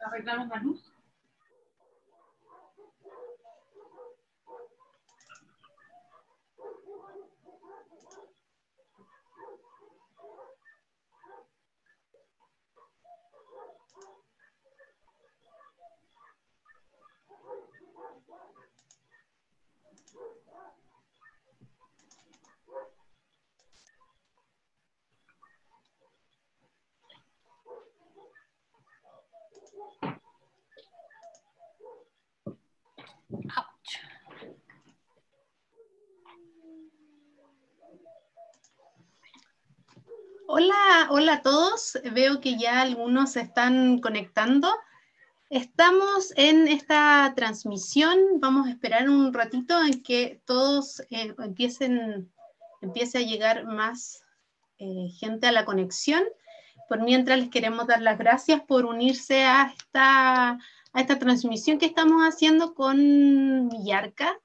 Arreglar los manos. Hola, hola a todos. Veo que ya algunos se están conectando. Estamos en esta transmisión. Vamos a esperar un ratito en que todos eh, empiecen, empiece a llegar más eh, gente a la conexión. Por mientras les queremos dar las gracias por unirse a esta, a esta transmisión que estamos haciendo con Millarca.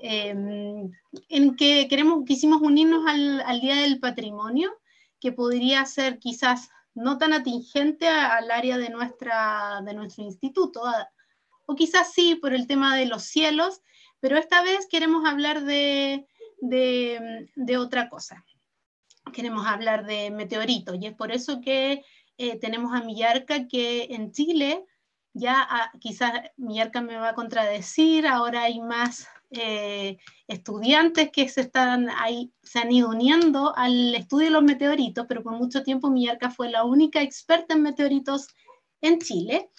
Em, en que queremos, quisimos unirnos al, al Día del Patrimonio que podría ser quizás no tan atingente al área de, nuestra, de nuestro instituto, o quizás sí por el tema de los cielos, pero esta vez queremos hablar de, de, otra cosa. Queremos hablar de meteoritos y es por eso que eh, tenemos a Millarca que en Chile ya ah, quizás Millarca me va a contradecir, ahora hay más eh, estudiantes que se, están ahí, se han ido uniendo al estudio de los meteoritos, pero por mucho tiempo Millarca fue la única experta en meteoritos en Chile.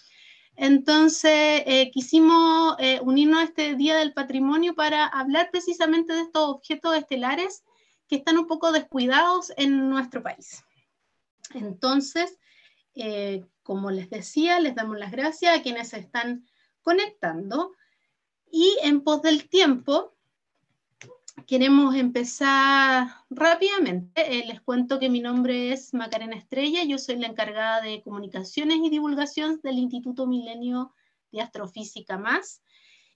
Entonces, eh, quisimos eh, unirnos a este Día del Patrimonio para hablar precisamente de estos objetos estelares que están un poco descuidados en nuestro país. Entonces, como les decía, les damos las gracias a quienes se están conectando. Y en pos del tiempo, queremos empezar rápidamente. Eh, les cuento que mi nombre es Macarena Estrella, yo soy la encargada de comunicaciones y divulgación del Instituto Milenio de Astrofísica Más.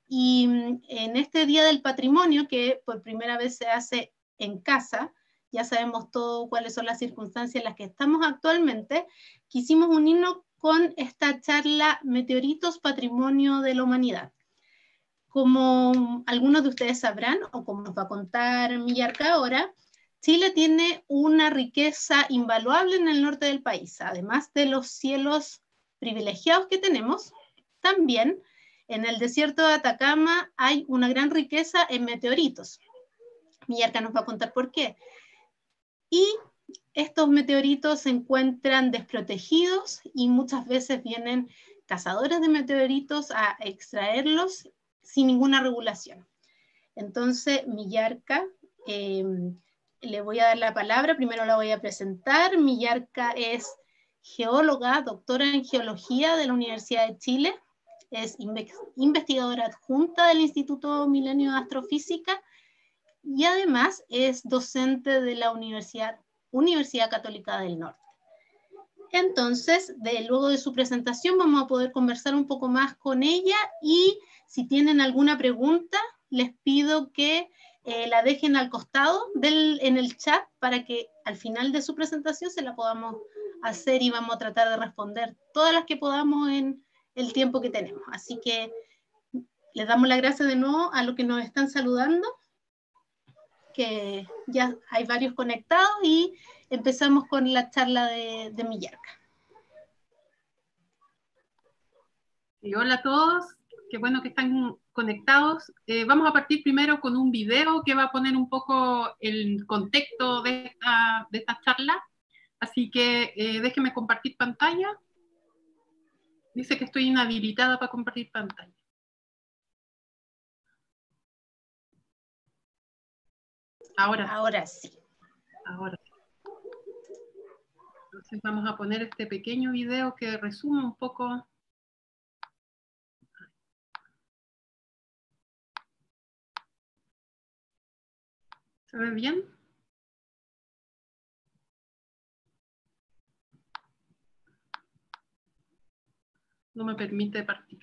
Y mm, en este Día del Patrimonio, que por primera vez se hace en casa, ya sabemos todo cuáles son las circunstancias en las que estamos actualmente, quisimos unirnos con esta charla Meteoritos Patrimonio de la Humanidad. Como algunos de ustedes sabrán, o como nos va a contar Millarca ahora, Chile tiene una riqueza invaluable en el norte del país. Además de los cielos privilegiados que tenemos, también en el desierto de Atacama hay una gran riqueza en meteoritos. Millarca nos va a contar por qué. Y estos meteoritos se encuentran desprotegidos y muchas veces vienen cazadores de meteoritos a extraerlos sin ninguna regulación. Entonces, Millarca, em, le voy a dar la palabra, primero la voy a presentar. Millarca es geóloga, doctora en geología de la Universidad de Chile, es investigadora adjunta del Instituto Milenio de Astrofísica y además es docente de la Universidad, Universidad Católica del Norte. Entonces, de, luego de su presentación, vamos a poder conversar un poco más con ella y si tienen alguna pregunta, les pido que eh, la dejen al costado en el chat para que al final de su presentación se la podamos hacer y vamos a tratar de responder todas las que podamos en el tiempo que tenemos. Así que les damos la gracia de nuevo a los que nos están saludando, que ya hay varios conectados y empezamos con la charla de, de Millarca. Y hola a todos, qué bueno que están conectados. Eh, vamos a partir primero con un video que va a poner un poco el contexto de esta, de esta charla. Así que eh, déjenme compartir pantalla. Dice que estoy inhabilitada para compartir pantalla. Ahora. Ahora sí. Ahora. Entonces vamos a poner este pequeño video que resume un poco ¿Se ve bien? No me permite partir.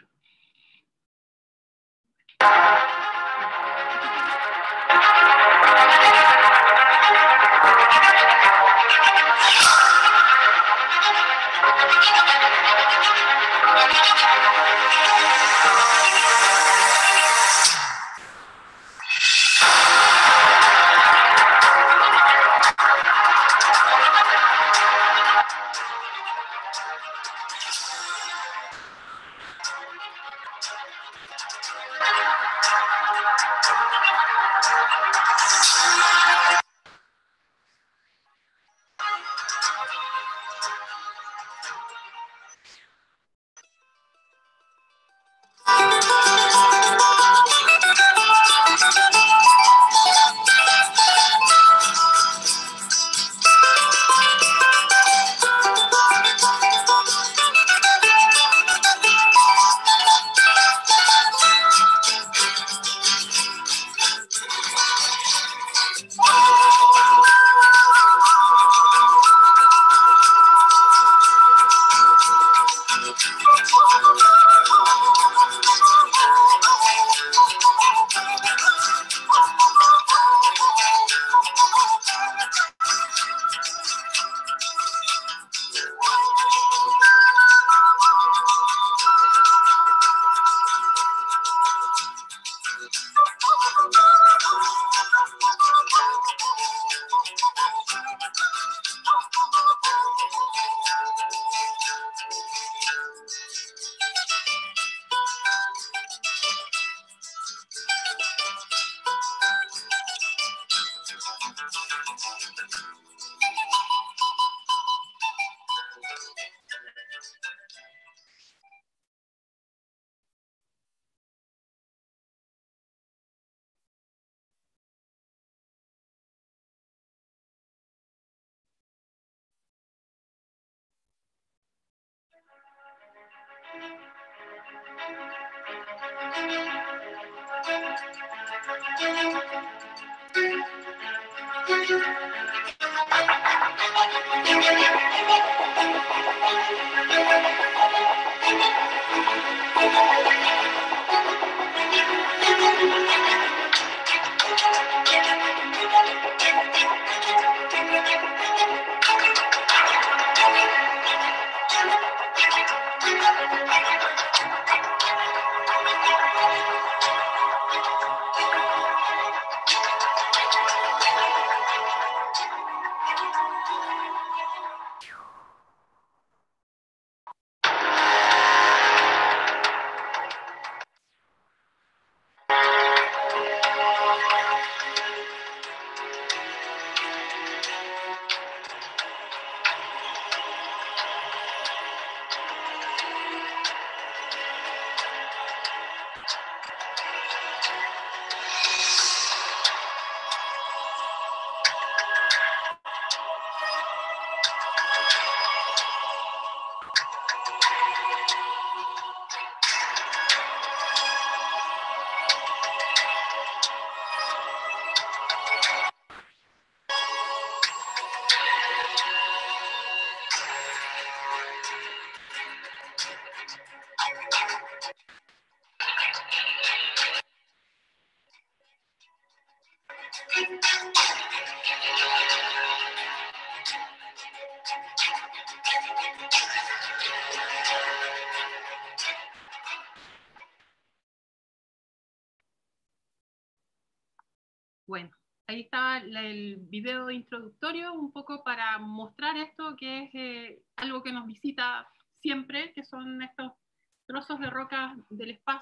Bueno,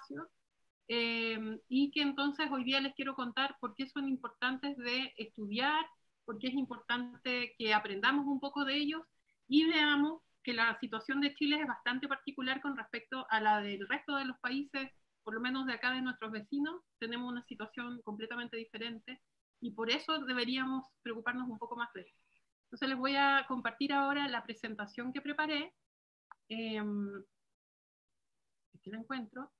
del espacio, eh, y que entonces hoy día les quiero contar por qué son importantes de estudiar, por qué es importante que aprendamos un poco de ellos y veamos que la situación de Chile es bastante particular con respecto a la del resto de los países por lo menos de acá de nuestros vecinos, tenemos una situación completamente diferente y por eso deberíamos preocuparnos un poco más de eso. Entonces les voy a compartir ahora la presentación que preparé. Eh, aquí la encuentro.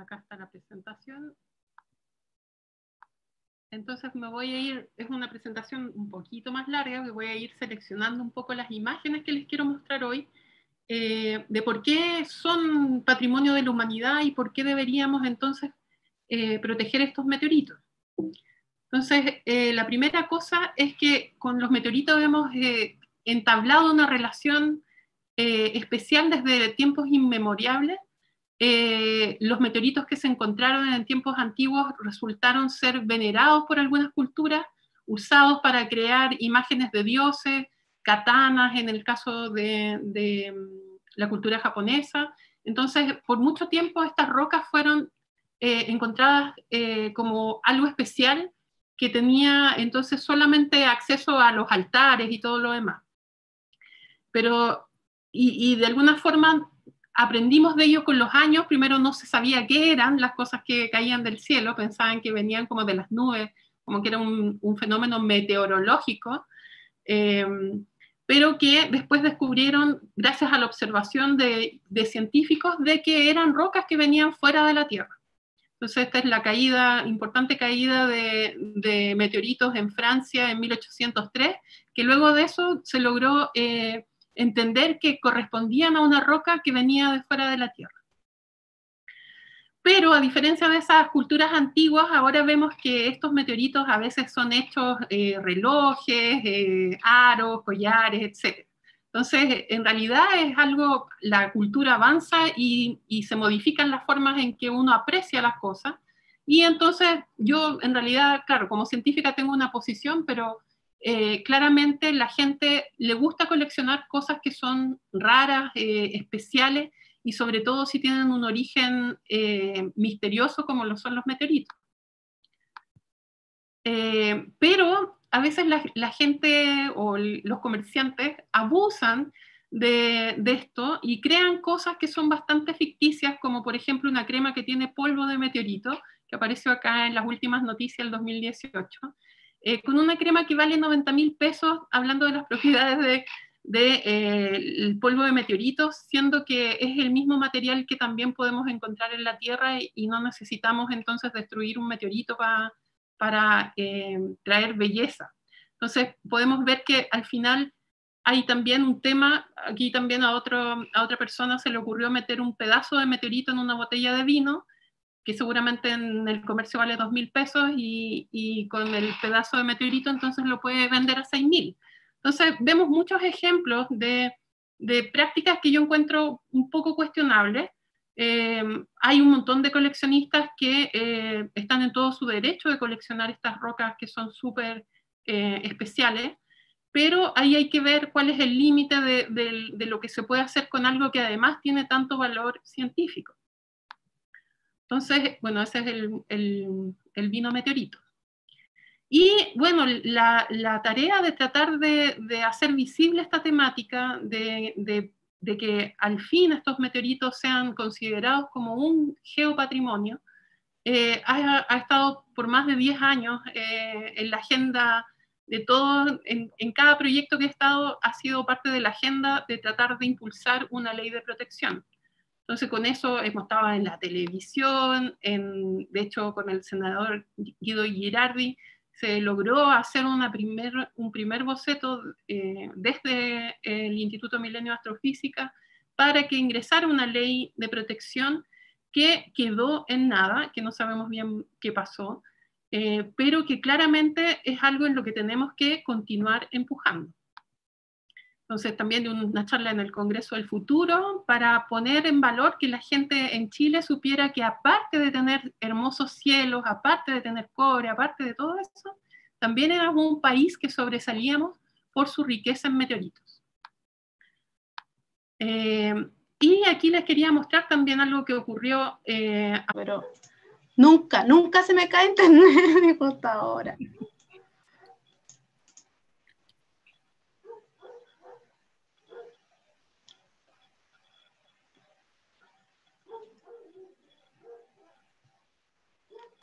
Acá está la presentación. Entonces me voy a ir, es una presentación un poquito más larga, que voy a ir seleccionando un poco las imágenes que les quiero mostrar hoy, eh, de por qué son patrimonio de la humanidad y por qué deberíamos entonces eh, proteger estos meteoritos. Entonces, eh, la primera cosa es que con los meteoritos hemos entablado una relación especial desde tiempos inmemorables eh, los meteoritos que se encontraron en tiempos antiguos resultaron ser venerados por algunas culturas, usados para crear imágenes de dioses, katanas en el caso de, mm, la cultura japonesa. Entonces, por mucho tiempo estas rocas fueron eh, encontradas eh, como algo especial que tenía entonces solamente acceso a los altares y todo lo demás. Pero, y, y de alguna forma aprendimos de ello con los años, primero no se sabía qué eran las cosas que caían del cielo, pensaban que venían como de las nubes, como que era un, fenómeno meteorológico, eh, pero que después descubrieron, gracias a la observación de, científicos, de que eran rocas que venían fuera de la Tierra. Entonces esta es la caída, importante caída de, meteoritos en Francia en 1803, que luego de eso se logró... Eh, entender que correspondían a una roca que venía de fuera de la Tierra. Pero a diferencia de esas culturas antiguas, ahora vemos que estos meteoritos a veces son hechos eh, relojes, eh, aros, collares, etc. Entonces, en realidad es algo, la cultura avanza y, y, se modifican las formas en que uno aprecia las cosas. Y entonces yo, en realidad, claro, como científica tengo una posición, pero eh, claramente la gente le gusta coleccionar cosas que son raras, eh, especiales y sobre todo si tienen un origen eh, misterioso como lo son los meteoritos. pero a veces la, gente o los comerciantes abusan de, de, esto y crean cosas que son bastante ficticias, como por ejemplo una crema que tiene polvo de meteorito, que apareció acá en las últimas noticias del 2018, eh, con una crema que vale 90 mil pesos, hablando de las propiedades de, de eh, el polvo de meteoritos, siendo que es el mismo material que también podemos encontrar en la Tierra y, no necesitamos entonces destruir un meteorito para eh, traer belleza. Entonces podemos ver que al final hay también un tema, aquí también a, otro, a otra persona se le ocurrió meter un pedazo de meteorito en una botella de vino, que seguramente en el comercio vale dos mil pesos y, con el pedazo de meteorito entonces lo puede vender a seis mil. Entonces vemos muchos ejemplos de, prácticas que yo encuentro un poco cuestionables. Eh, hay un montón de coleccionistas que eh, están en todo su derecho de coleccionar estas rocas que son súper eh, especiales, pero ahí hay que ver cuál es el límite de, lo que se puede hacer con algo que además tiene tanto valor científico. Entonces, bueno, ese es el, el, vino meteorito. Y bueno, la, la tarea de tratar de, de, hacer visible esta temática, de, de, que al fin estos meteoritos sean considerados como un geopatrimonio, eh, ha, ha, estado por más de 10 años eh, en la agenda de todo, en, en, cada proyecto que he estado, ha sido parte de la agenda de tratar de impulsar una ley de protección. Entonces, con eso hemos estado en la televisión, en, de hecho, con el senador Guido Girardi, se logró hacer una primer, un primer boceto eh, desde el Instituto Milenio de Astrofísica para que ingresara una ley de protección que quedó en nada, que no sabemos bien qué pasó, eh, pero que claramente es algo en lo que tenemos que continuar empujando. Entonces, también una charla en el Congreso del Futuro para poner en valor que la gente en Chile supiera que aparte de tener hermosos cielos, aparte de tener cobre, aparte de todo eso, también éramos un país que sobresalíamos por su riqueza en meteoritos. Eh, y aquí les quería mostrar también algo que ocurrió. Eh, Pero Nunca, nunca se me cae internet en mi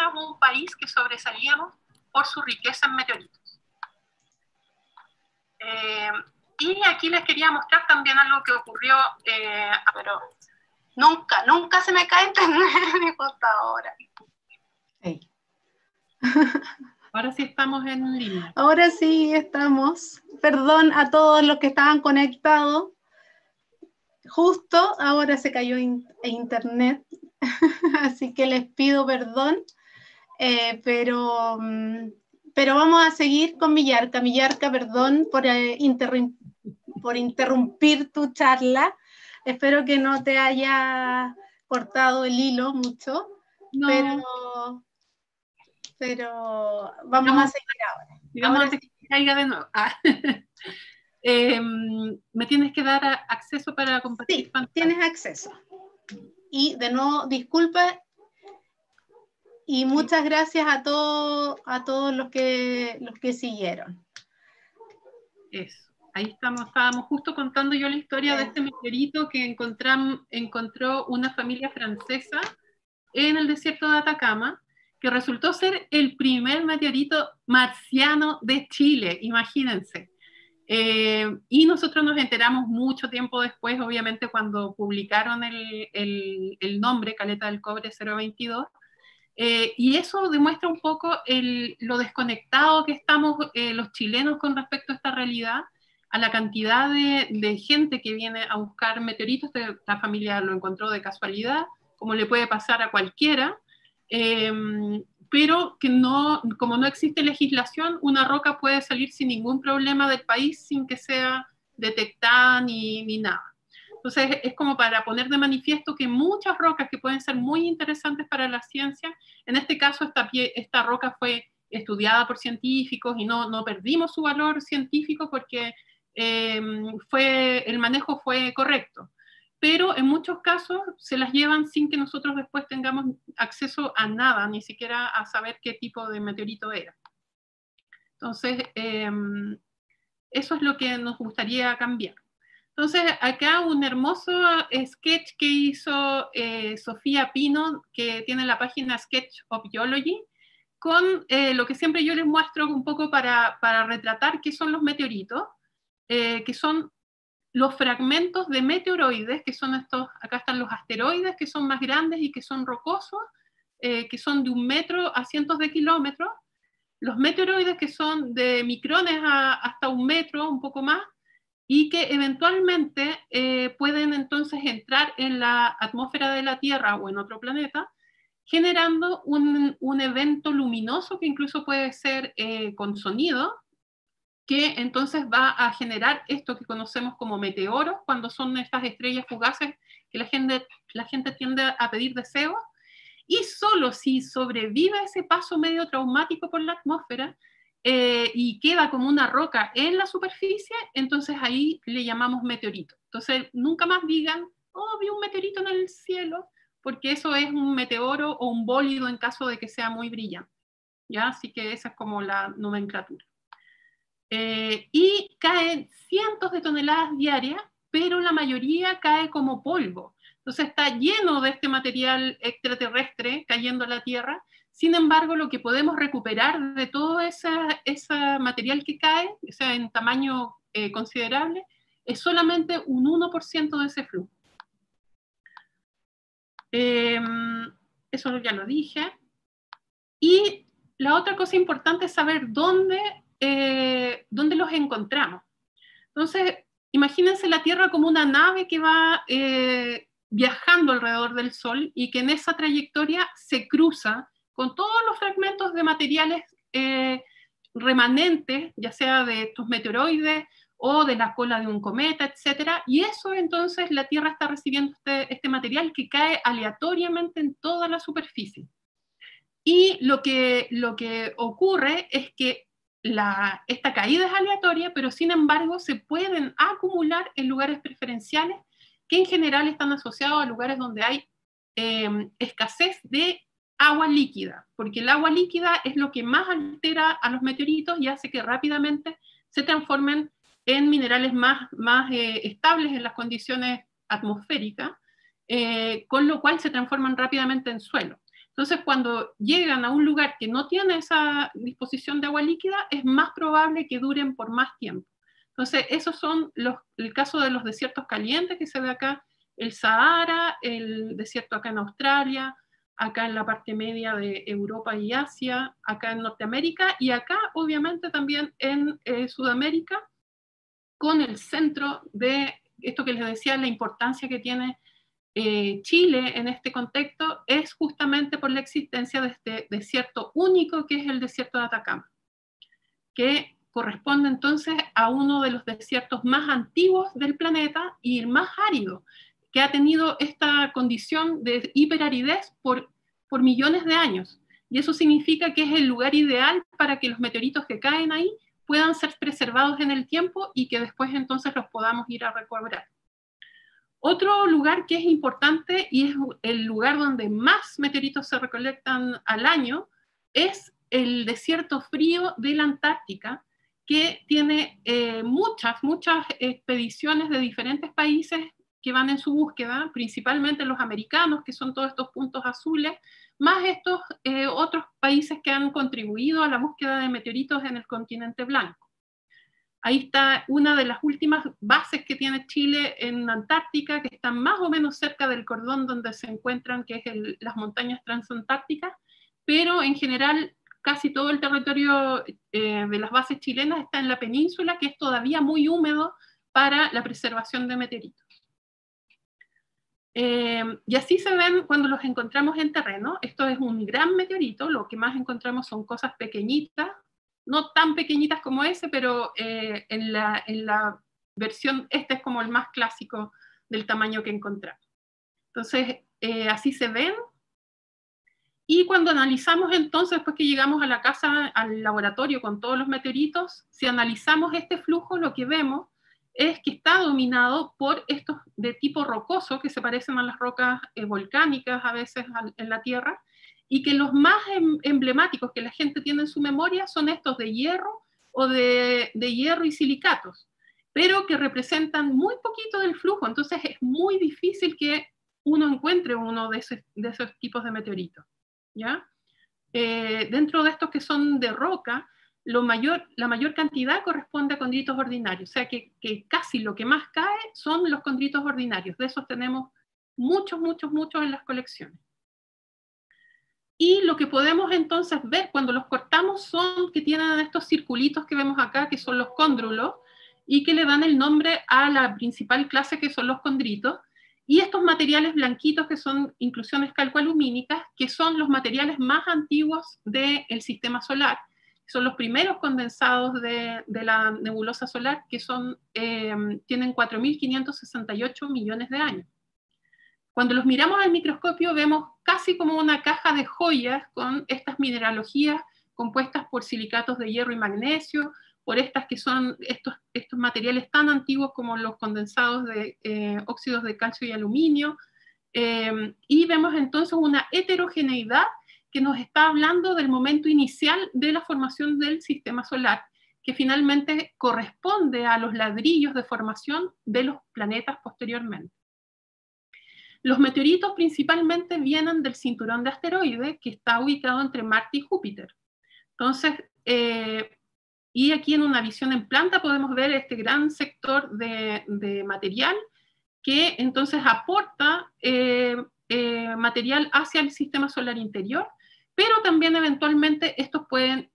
un país que sobresalíamos por su riqueza en meteoritos. Eh, y aquí les quería mostrar también algo que ocurrió, eh, pero nunca, nunca se me cae internet en mi computadora. Ahora sí estamos en línea. Ahora sí estamos. Perdón a todos los que estaban conectados. Justo ahora se cayó internet, así que les pido perdón, eh, pero, mm, pero vamos a seguir con Millarca. Millarca, perdón por, eh, por interrumpir tu charla. Espero que no te haya cortado el hilo mucho, pero pero vamos a seguir ahora. Digamos ahora que caiga de nuevo. Ah. Em, me tienes que dar acceso para compartir. Sí, tienes acceso. Y de nuevo, disculpa y muchas gracias a, todo, a todos los que, los que siguieron. Eso. Ahí estamos, estábamos justo contando yo la historia de este meteorito que encontró una familia francesa en el desierto de Atacama que resultó ser el primer meteorito marciano de Chile, imagínense. Eh, y nosotros nos enteramos mucho tiempo después, obviamente, cuando publicaron el, el, el nombre, Caleta del Cobre 022, eh, y eso demuestra un poco el, lo desconectado que estamos eh, los chilenos con respecto a esta realidad, a la cantidad de, de gente que viene a buscar meteoritos. Esta familia lo encontró de casualidad, como le puede pasar a cualquiera. Em, pero que no, como no existe legislación, una roca puede salir sin ningún problema del país sin que sea detectada ni, ni nada. Entonces, es como para poner de manifiesto que muchas rocas que pueden ser muy interesantes para la ciencia, en este caso esta, esta roca fue estudiada por científicos y no, no perdimos su valor científico porque eh, fue, el manejo fue correcto pero en muchos casos se las llevan sin que nosotros después tengamos acceso a nada, ni siquiera a saber qué tipo de meteorito era. Entonces, em, eso es lo que nos gustaría cambiar. Entonces, acá un hermoso sketch que hizo eh, Sofía Pino, que tiene la página Sketch of Geology, con eh, lo que siempre yo les muestro un poco para, retratar qué son los meteoritos, eh, que son los fragmentos de meteoroides, que son estos, acá están los asteroides, que son más grandes y que son rocosos, que son de un metro a cientos de kilómetros, los meteoroides que son de micrones hasta un metro, un poco más, y que eventualmente eh, pueden entonces entrar en la atmósfera de la Tierra o en otro planeta, generando un, evento luminoso que incluso puede ser eh, con sonido, que entonces va a generar esto que conocemos como meteoros, cuando son estas estrellas fugaces que la gente, la gente tiende a pedir deseos, y solo si sobrevive ese paso medio traumático por la atmósfera, eh, y queda como una roca en la superficie, entonces ahí le llamamos meteorito. Entonces, nunca más digan, oh, vi un meteorito en el cielo, porque eso es un meteoro o un bólido en caso de que sea muy brillante. ¿ya? Así que esa es como la nomenclatura. Eh, y caen cientos de toneladas diarias, pero la mayoría cae como polvo. Entonces está lleno de este material extraterrestre cayendo a la Tierra sin embargo, lo que podemos recuperar de todo ese, material que cae, o sea, en tamaño eh, considerable, es solamente un 1% de ese flujo. Em, eso ya lo dije. Y la otra cosa importante es saber dónde, eh, dónde los encontramos. Entonces, imagínense la Tierra como una nave que va eh, viajando alrededor del Sol y que en esa trayectoria se cruza con todos los fragmentos de materiales eh, remanentes, ya sea de estos meteoroides o de la cola de un cometa, etc. Y eso entonces la Tierra está recibiendo este, este, material que cae aleatoriamente en toda la superficie. Y lo que, lo que ocurre es que esta caída es aleatoria, pero sin embargo se pueden acumular en lugares preferenciales que en general están asociados a lugares donde hay eh, escasez de agua líquida, porque el agua líquida es lo que más altera a los meteoritos y hace que rápidamente se transformen en minerales más, más eh, estables en las condiciones atmosféricas, eh, con lo cual se transforman rápidamente en suelo. Entonces, cuando llegan a un lugar que no tiene esa disposición de agua líquida, es más probable que duren por más tiempo. Entonces, esos son los, el caso de los desiertos calientes que se ve acá, el Sahara, el desierto acá en Australia, acá en la parte media de Europa y Asia, acá en Norteamérica y acá obviamente también en eh, Sudamérica, con el centro de esto que les decía, la importancia que tiene eh, Chile en este contexto es justamente por la existencia de este desierto único que es el desierto de Atacama, que corresponde entonces a uno de los desiertos más antiguos del planeta y el más árido, que ha tenido esta condición de hiperaridez por, por millones de años. Y eso significa que es el lugar ideal para que los meteoritos que caen ahí puedan ser preservados en el tiempo y que después entonces los podamos ir a recobrar. Otro lugar que es importante y es el lugar donde más meteoritos se recolectan al año es el desierto frío de la Antártica, que tiene eh, muchas, muchas expediciones de diferentes países que van en su búsqueda, principalmente los americanos, que son todos estos puntos azules, más estos eh, otros países que han contribuido a la búsqueda de meteoritos en el continente blanco. Ahí está una de las últimas bases que tiene Chile en Antártica, que están más o menos cerca del cordón donde se encuentran, que es las montañas transantárticas, pero en general casi todo el territorio eh, de las bases chilenas está en la península, que es todavía muy húmedo para la preservación de meteoritos. Eh, y así se ven cuando los encontramos en terreno. Esto es un gran meteorito, lo que más encontramos son cosas pequeñitas, no tan pequeñitas como ese, pero eh, en, la, en, la, versión, este es como el más clásico del tamaño que encontramos. Entonces, eh, así se ven. Y cuando analizamos entonces, después que llegamos a la casa, al laboratorio con todos los meteoritos, si analizamos este flujo, lo que vemos es que está dominado por estos de tipo rocoso, que se parecen a las rocas eh, volcánicas a veces en la Tierra, y que los más em, emblemáticos que la gente tiene en su memoria son estos de hierro o de, hierro y silicatos. pero que representan muy poquito del flujo, entonces es muy difícil que uno encuentre uno de, esos tipos de meteoritos. ¿ya? Eh, dentro de estos que son de roca, la mayor cantidad corresponde a condritos ordinarios, o sea que, que, casi lo que más cae son los condritos ordinarios, de esos tenemos muchos, muchos, muchos en las colecciones. Y lo que podemos entonces ver cuando los cortamos son que tienen estos circulitos que vemos acá, que son los cóndrulos, y que le dan el nombre a la principal clase que son los condritos, y estos materiales blanquitos que son inclusiones calcoalumínicas, que son los materiales más antiguos del sistema solar, son los primeros condensados de, la nebulosa solar, que son, eh, tienen 4.568 millones de años. Cuando los miramos al microscopio vemos casi como una caja de joyas con estas mineralogías compuestas por silicatos de hierro y magnesio, por estas que son estos, estos materiales tan antiguos como los condensados de eh, óxidos de calcio y aluminio. Eh, y vemos entonces una heterogeneidad que nos está hablando del momento inicial de la formación del sistema solar, que finalmente corresponde a los ladrillos de formación de los planetas posteriormente. Los meteoritos principalmente vienen del cinturón de asteroides que está ubicado entre Marte y Júpiter. Entonces, eh, y aquí en una visión en planta podemos ver este gran sector de, material que entonces aporta eh, eh, material hacia el sistema solar interior, pero también eventualmente estos pueden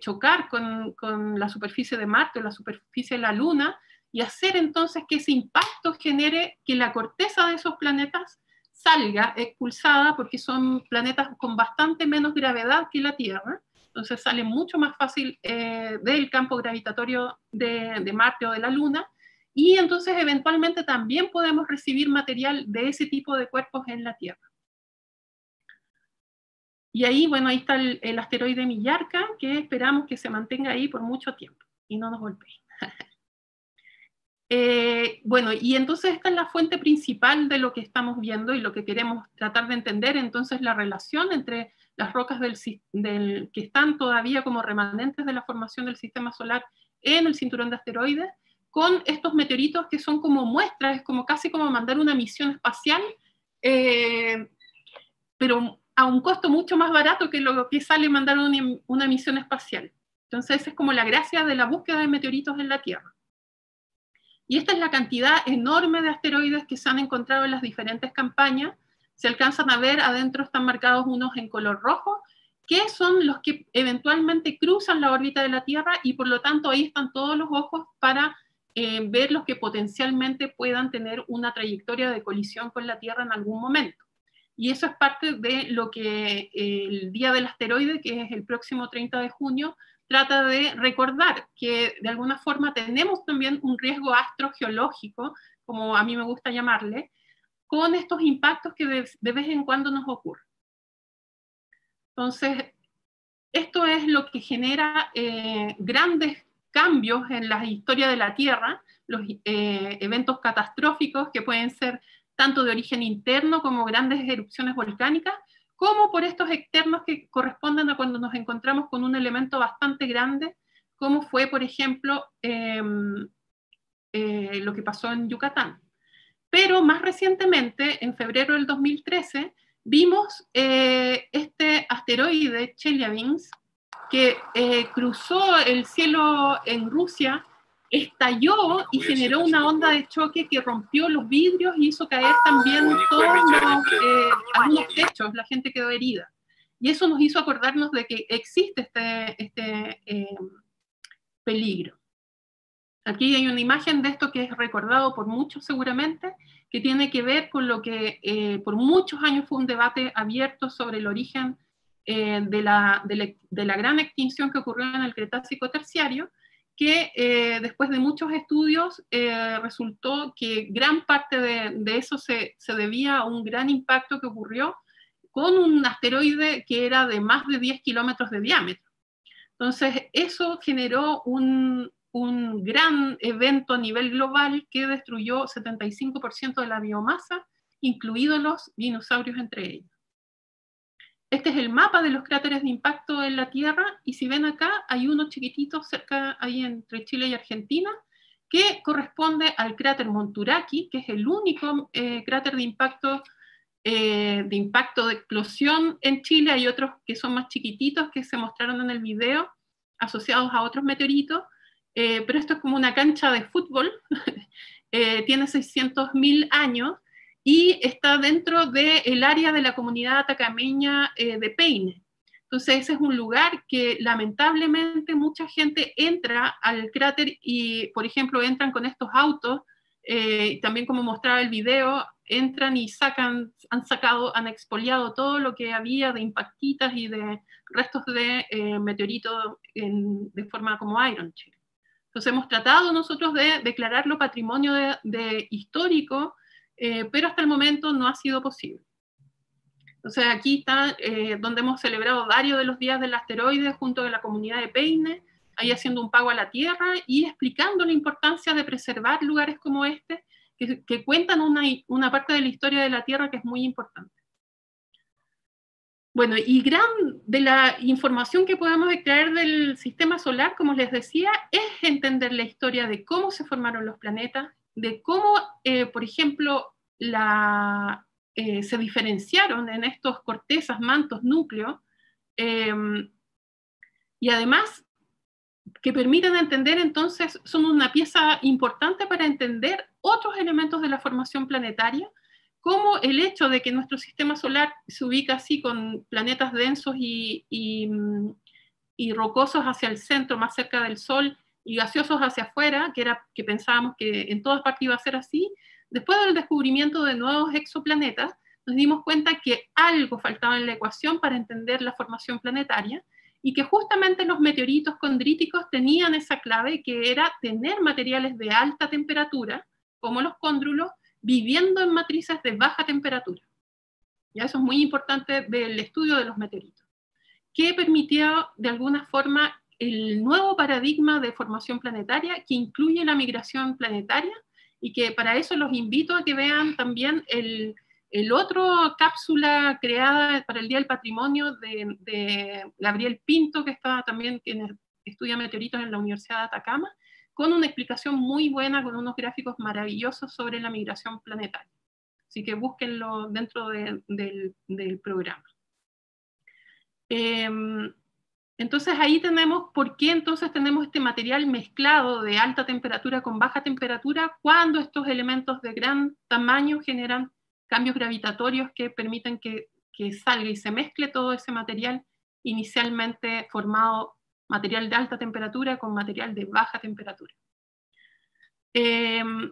chocar con, con la superficie de Marte o la superficie de la Luna y hacer entonces que ese impacto genere que la corteza de esos planetas salga expulsada porque son planetas con bastante menos gravedad que la Tierra, entonces sale mucho más fácil eh, del campo gravitatorio de Marte o de la Luna, y entonces eventualmente también podemos recibir material de ese tipo de cuerpos en la Tierra. Y ahí, bueno, ahí está el, asteroide Millarca, que esperamos que se mantenga ahí por mucho tiempo y no nos golpee. Eh, bueno, y entonces esta es la fuente principal de lo que estamos viendo y lo que queremos tratar de entender, entonces la relación entre las rocas del, que están todavía como remanentes de la formación del sistema solar en el cinturón de asteroides, con estos meteoritos que son como muestras, es como casi como mandar una misión espacial, eh, pero a un costo mucho más barato que lo que sale mandar una, misión espacial. Entonces es como la gracia de la búsqueda de meteoritos en la Tierra. Y esta es la cantidad enorme de asteroides que se han encontrado en las diferentes campañas. Se alcanzan a ver, adentro están marcados unos en color rojo, que son los que eventualmente cruzan la órbita de la Tierra y por lo tanto ahí están todos los ojos para eh, ver los que potencialmente puedan tener una trayectoria de colisión con la Tierra en algún momento. Y eso es parte de lo que el Día del Asteroide, que es el próximo 30 de junio, trata de recordar que de alguna forma tenemos también un riesgo astrogeológico, como a mí me gusta llamarle, con estos impactos que de, vez en cuando nos ocurren. Entonces, esto es lo que genera eh, grandes cambios en la historia de la Tierra, los eh, eventos catastróficos que pueden ser tanto de origen interno como grandes erupciones volcánicas, como por estos externos que corresponden a cuando nos encontramos con un elemento bastante grande, como fue, por ejemplo, em, eh, lo que pasó en Yucatán. Pero más recientemente, en febrero del 2013, vimos eh, este asteroide Chelyabinsk que eh, cruzó el cielo en Rusia estalló y generó una onda de choque que rompió los vidrios y hizo caer también todos los, eh, algunos techos, la gente quedó herida. Y eso nos hizo acordarnos de que existe este, este eh, peligro. Aquí hay una imagen de esto que es recordado por muchos seguramente, que tiene que ver con lo que eh, por muchos años fue un debate abierto sobre el origen de la, de, la, de la gran extinción que ocurrió en el Cretácico terciario, que eh, después de muchos estudios eh, resultó que gran parte de, eso se, debía a un gran impacto que ocurrió con un asteroide que era de más de 10 kilómetros de diámetro. Entonces, eso generó un, un gran evento a nivel global que destruyó 75% de la biomasa, incluidos los dinosaurios entre ellos. Este es el mapa de los cráteres de impacto en la Tierra y si ven acá hay uno chiquitito cerca ahí entre Chile y Argentina que corresponde al cráter Monturaki, que es el único eh, cráter de impacto, eh, de impacto de explosión en Chile. Hay otros que son más chiquititos que se mostraron en el video, asociados a otros meteoritos, eh, pero esto es como una cancha de fútbol, tiene 600.000 años y está dentro del área de la comunidad atacameña de Peine. Entonces ese es un lugar que lamentablemente mucha gente entra al cráter y, por ejemplo, entran con estos autos, eh, también como mostraba el video, entran y sacan, han sacado, han expoliado todo lo que había de impactitas y de restos de eh, meteoritos de forma como Iron Chile. Entonces hemos tratado nosotros de declararlo patrimonio de, histórico, eh, pero hasta el momento no ha sido posible. Entonces aquí está eh, donde hemos celebrado varios de los días del asteroide junto con la comunidad de Peine, ahí haciendo un pago a la Tierra y explicando la importancia de preservar lugares como este, que, cuentan una, una, parte de la historia de la Tierra que es muy importante. Bueno, y gran de la información que podemos extraer del sistema solar, como les decía, es entender la historia de cómo se formaron los planetas, de cómo, eh, por ejemplo, la, eh, se diferenciaron en estos cortezas, mantos, núcleos, em, y además que permiten entender entonces, son una pieza importante para entender otros elementos de la formación planetaria, como el hecho de que nuestro sistema solar se ubica así con planetas densos y, y, rocosos hacia el centro, más cerca del Sol, y gaseosos hacia afuera, que, era, que pensábamos que en todas partes iba a ser así, Después del descubrimiento de nuevos exoplanetas, nos dimos cuenta que algo faltaba en la ecuación para entender la formación planetaria y que justamente los meteoritos condríticos tenían esa clave que era tener materiales de alta temperatura, como los cóndrulos, viviendo en matrices de baja temperatura. Ya eso es muy importante del estudio de los meteoritos, que permitió de alguna forma el nuevo paradigma de formación planetaria que incluye la migración planetaria y que para eso los invito a que vean también el, el otro cápsula creada para el Día del Patrimonio de, de Gabriel Pinto, que está también, que estudia meteoritos en la Universidad de Atacama, con una explicación muy buena, con unos gráficos maravillosos sobre la migración planetaria. Así que búsquenlo dentro de, del, del, programa. Eh, entonces ahí tenemos por qué entonces tenemos este material mezclado de alta temperatura con baja temperatura cuando estos elementos de gran tamaño generan cambios gravitatorios que permiten que, salga y se mezcle todo ese material inicialmente formado material de alta temperatura con material de baja temperatura. Em,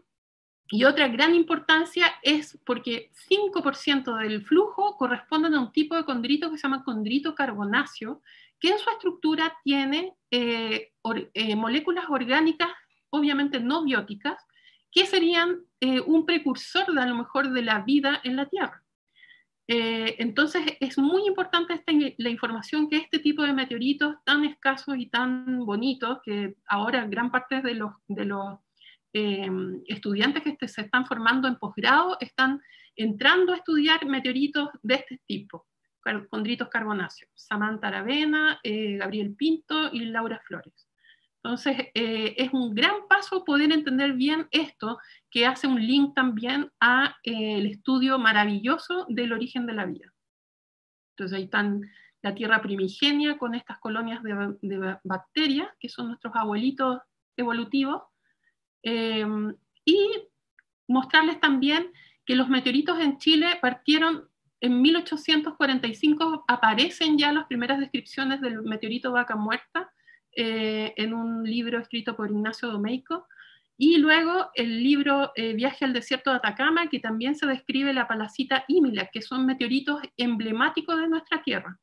y otra gran importancia es porque 5% del flujo corresponde a un tipo de condrito que se llama condrito carbonáceo, que en su estructura tiene eh, eh, moléculas orgánicas, obviamente no bióticas, que serían eh, un precursor de a lo mejor de la vida en la Tierra. entonces es muy importante la información que este tipo de meteoritos tan escasos y tan bonitos, que ahora gran parte de los estudiantes que se están formando en posgrado están entrando a estudiar meteoritos de este tipo condritos carbonáceos, Samantha Aravena, eh, Gabriel Pinto y Laura Flores. Entonces, eh, es un gran paso poder entender bien esto, que hace un link también al eh, estudio maravilloso del origen de la vida. Entonces, ahí están la tierra primigenia con estas colonias de bacterias, que son nuestros abuelitos evolutivos, y mostrarles también que los meteoritos en Chile partieron en 1845 aparecen ya las primeras descripciones del meteorito vaca muerta eh, en un libro escrito por Ignacio Domeico, y luego el libro eh, Viaje al desierto de Atacama, que también se describe la palacita Imilac, que son meteoritos emblemáticos de nuestra Tierra.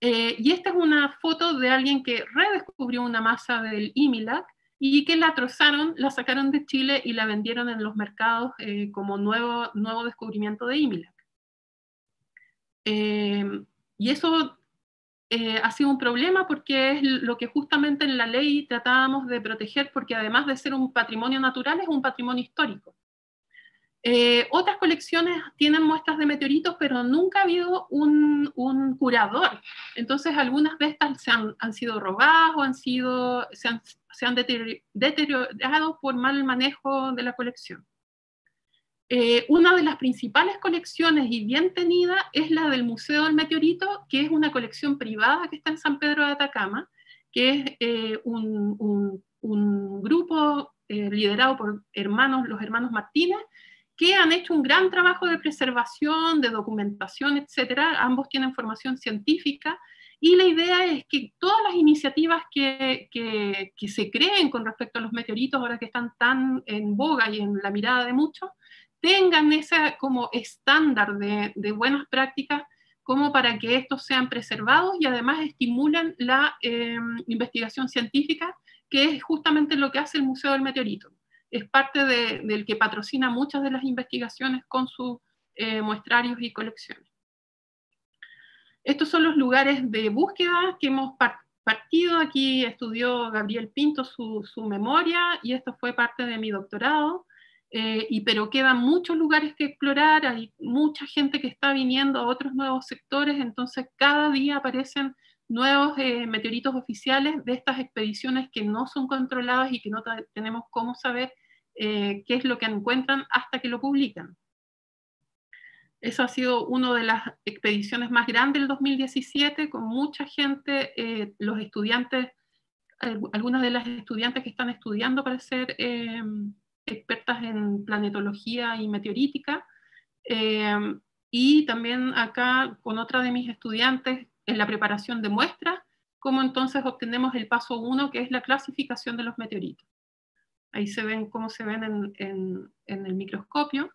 Eh, y esta es una foto de alguien que redescubrió una masa del Imilac y que la trozaron, la sacaron de Chile y la vendieron en los mercados como nuevo, nuevo descubrimiento de Imilac. Eh, y eso eh, ha sido un problema porque es lo que justamente en la ley tratábamos de proteger, porque además de ser un patrimonio natural, es un patrimonio histórico. Eh, otras colecciones tienen muestras de meteoritos, pero nunca ha habido un, curador. Entonces, algunas de estas se han, sido robadas o han sido, se han, deteriorado por mal manejo de la colección. Eh, una de las principales colecciones y bien tenida es la del Museo del Meteorito, que es una colección privada que está en San Pedro de Atacama, que es eh, un, grupo liderado por hermanos, los hermanos Martínez, que han hecho un gran trabajo de preservación, de documentación, etcétera. Ambos tienen formación científica y la idea es que todas las iniciativas que, se creen con respecto a los meteoritos, ahora que están tan en boga y en la mirada de muchos, tengan ese como estándar de, buenas prácticas como para que estos sean preservados y además estimulen la eh, investigación científica, que es justamente lo que hace el Museo del Meteorito es parte del que patrocina muchas de las investigaciones con sus eh, muestrarios y colecciones. Estos son los lugares de búsqueda que hemos partido. Aquí estudió Gabriel Pinto su, memoria y esto fue parte de mi doctorado. Eh, y, pero quedan muchos lugares que explorar, hay mucha gente que está viniendo a otros nuevos sectores, entonces cada día aparecen nuevos eh, meteoritos oficiales de estas expediciones que no son controladas y que no tenemos cómo saber eh, qué es lo que encuentran hasta que lo publican. Eso ha sido una de las expediciones más grandes del 2017, con mucha gente, eh, los estudiantes, algunas de las estudiantes que están estudiando para ser expertas en planetología y meteorítica, y también acá con otra de mis estudiantes en la preparación de muestras, cómo entonces obtenemos el paso uno, que es la clasificación de los meteoritos. Ahí se ven cómo se ven en, el microscopio.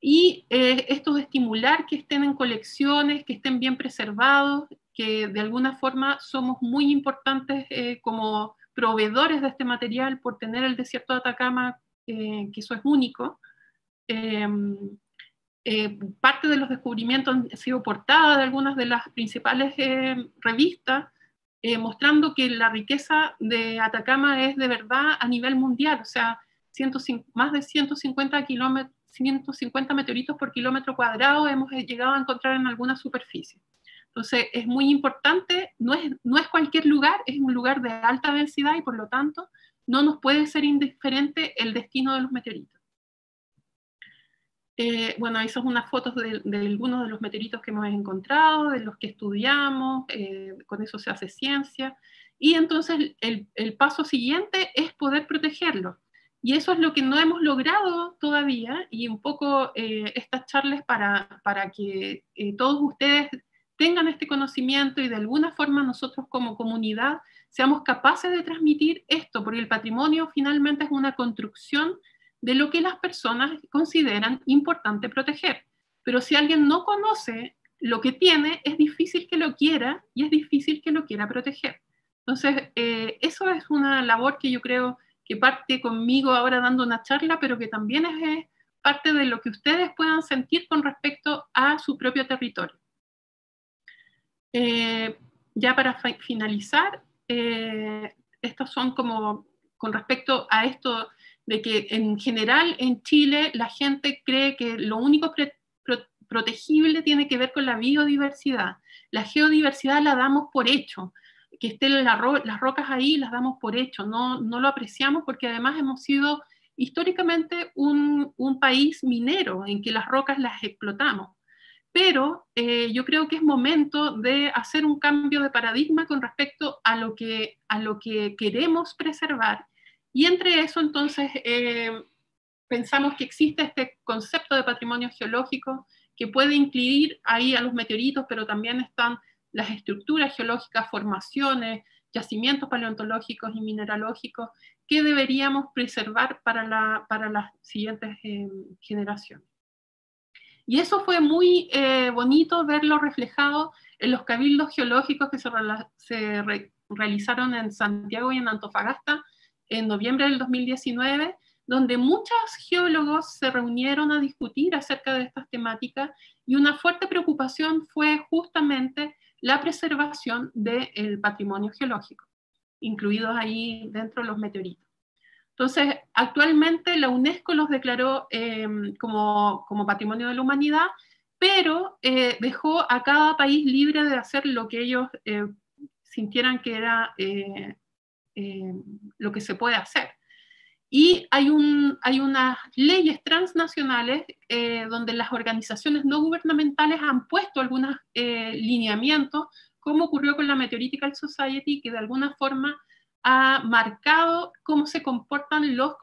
Y eh, esto de estimular que estén en colecciones, que estén bien preservados, que de alguna forma somos muy importantes eh, como proveedores de este material por tener el desierto de Atacama, eh, que eso es único. Em, eh, parte de los descubrimientos han sido portadas de algunas de las principales eh, revistas, eh, mostrando que la riqueza de Atacama es de verdad a nivel mundial, o sea, más de 150, 150 meteoritos por kilómetro cuadrado hemos llegado a encontrar en alguna superficie. Entonces, es muy importante, no es, no es cualquier lugar, es un lugar de alta densidad y por lo tanto no nos puede ser indiferente el destino de los meteoritos. Eh, bueno, esas son unas fotos de, algunos de los meteoritos que hemos encontrado, de los que estudiamos, eh, con eso se hace ciencia. Y entonces el, paso siguiente es poder protegerlos. Y eso es lo que no hemos logrado todavía, y un poco eh, estas charlas para, para que todos ustedes tengan este conocimiento y de alguna forma nosotros como comunidad seamos capaces de transmitir esto, porque el patrimonio finalmente es una construcción de lo que las personas consideran importante proteger. Pero si alguien no conoce lo que tiene, es difícil que lo quiera y es difícil que lo quiera proteger. Entonces, eh, eso es una labor que yo creo que parte conmigo ahora dando una charla, pero que también es, parte de lo que ustedes puedan sentir con respecto a su propio territorio. Eh, ya para finalizar, eh, estos son como con respecto a esto de que en general en Chile la gente cree que lo único protegible tiene que ver con la biodiversidad. La geodiversidad la damos por hecho, que estén las rocas ahí las damos por hecho, no, no lo apreciamos porque además hemos sido históricamente un, país minero en que las rocas las explotamos. Pero eh, yo creo que es momento de hacer un cambio de paradigma con respecto a lo que, a lo que queremos preservar y entre eso, entonces, eh, pensamos que existe este concepto de patrimonio geológico que puede incluir ahí a los meteoritos, pero también están las estructuras geológicas, formaciones, yacimientos paleontológicos y mineralógicos que deberíamos preservar para, la, para las siguientes eh, generaciones. Y eso fue muy eh, bonito verlo reflejado en los cabildos geológicos que se, se realizaron en Santiago y en Antofagasta, en noviembre del 2019, donde muchos geólogos se reunieron a discutir acerca de estas temáticas y una fuerte preocupación fue justamente la preservación del patrimonio geológico, incluidos ahí dentro los meteoritos. Entonces, actualmente la UNESCO los declaró em, como, como, Patrimonio de la Humanidad, pero eh, dejó a cada país libre de hacer lo que ellos eh, sintieran que era eh, lo que se puede hacer. Y hay, hay unas leyes transnacionales donde las organizaciones no gubernamentales han puesto algunos lineamientos, como ocurrió con la Meteoritical Society, que de alguna forma ha marcado cómo se comportan los,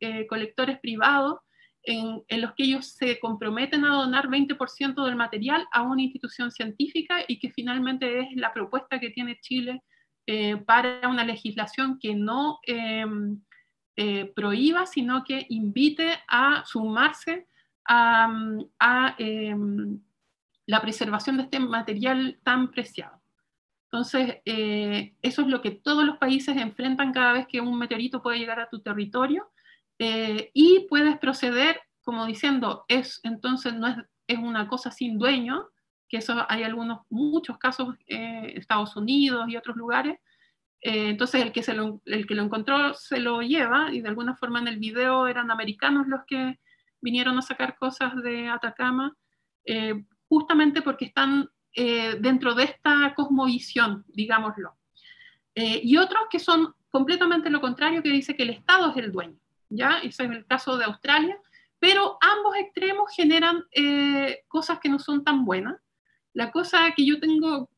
eh, colectores privados en, los que ellos se comprometen a donar 20% del material a una institución científica y que finalmente es la propuesta que tiene Chile eh, para una legislación que no em, eh, prohíba, sino que invite a sumarse a la preservación de este material tan preciado. Entonces, eh, eso es lo que todos los países enfrentan cada vez que un meteorito puede llegar a tu territorio eh, y puedes proceder como diciendo, es, entonces no es, es, una cosa sin dueño, que eso hay algunos, muchos casos en eh, Estados Unidos y otros lugares, entonces el que, se lo, el que lo encontró se lo lleva y de alguna forma en el video eran americanos los que vinieron a sacar cosas de Atacama, justamente porque están eh, dentro de esta cosmovisión, digámoslo. Eh, y otros que son completamente lo contrario, que dice que el Estado es el dueño, ¿ya? Ese es el caso de Australia, pero ambos extremos generan eh, cosas que no son tan buenas. La cosa que yo tengo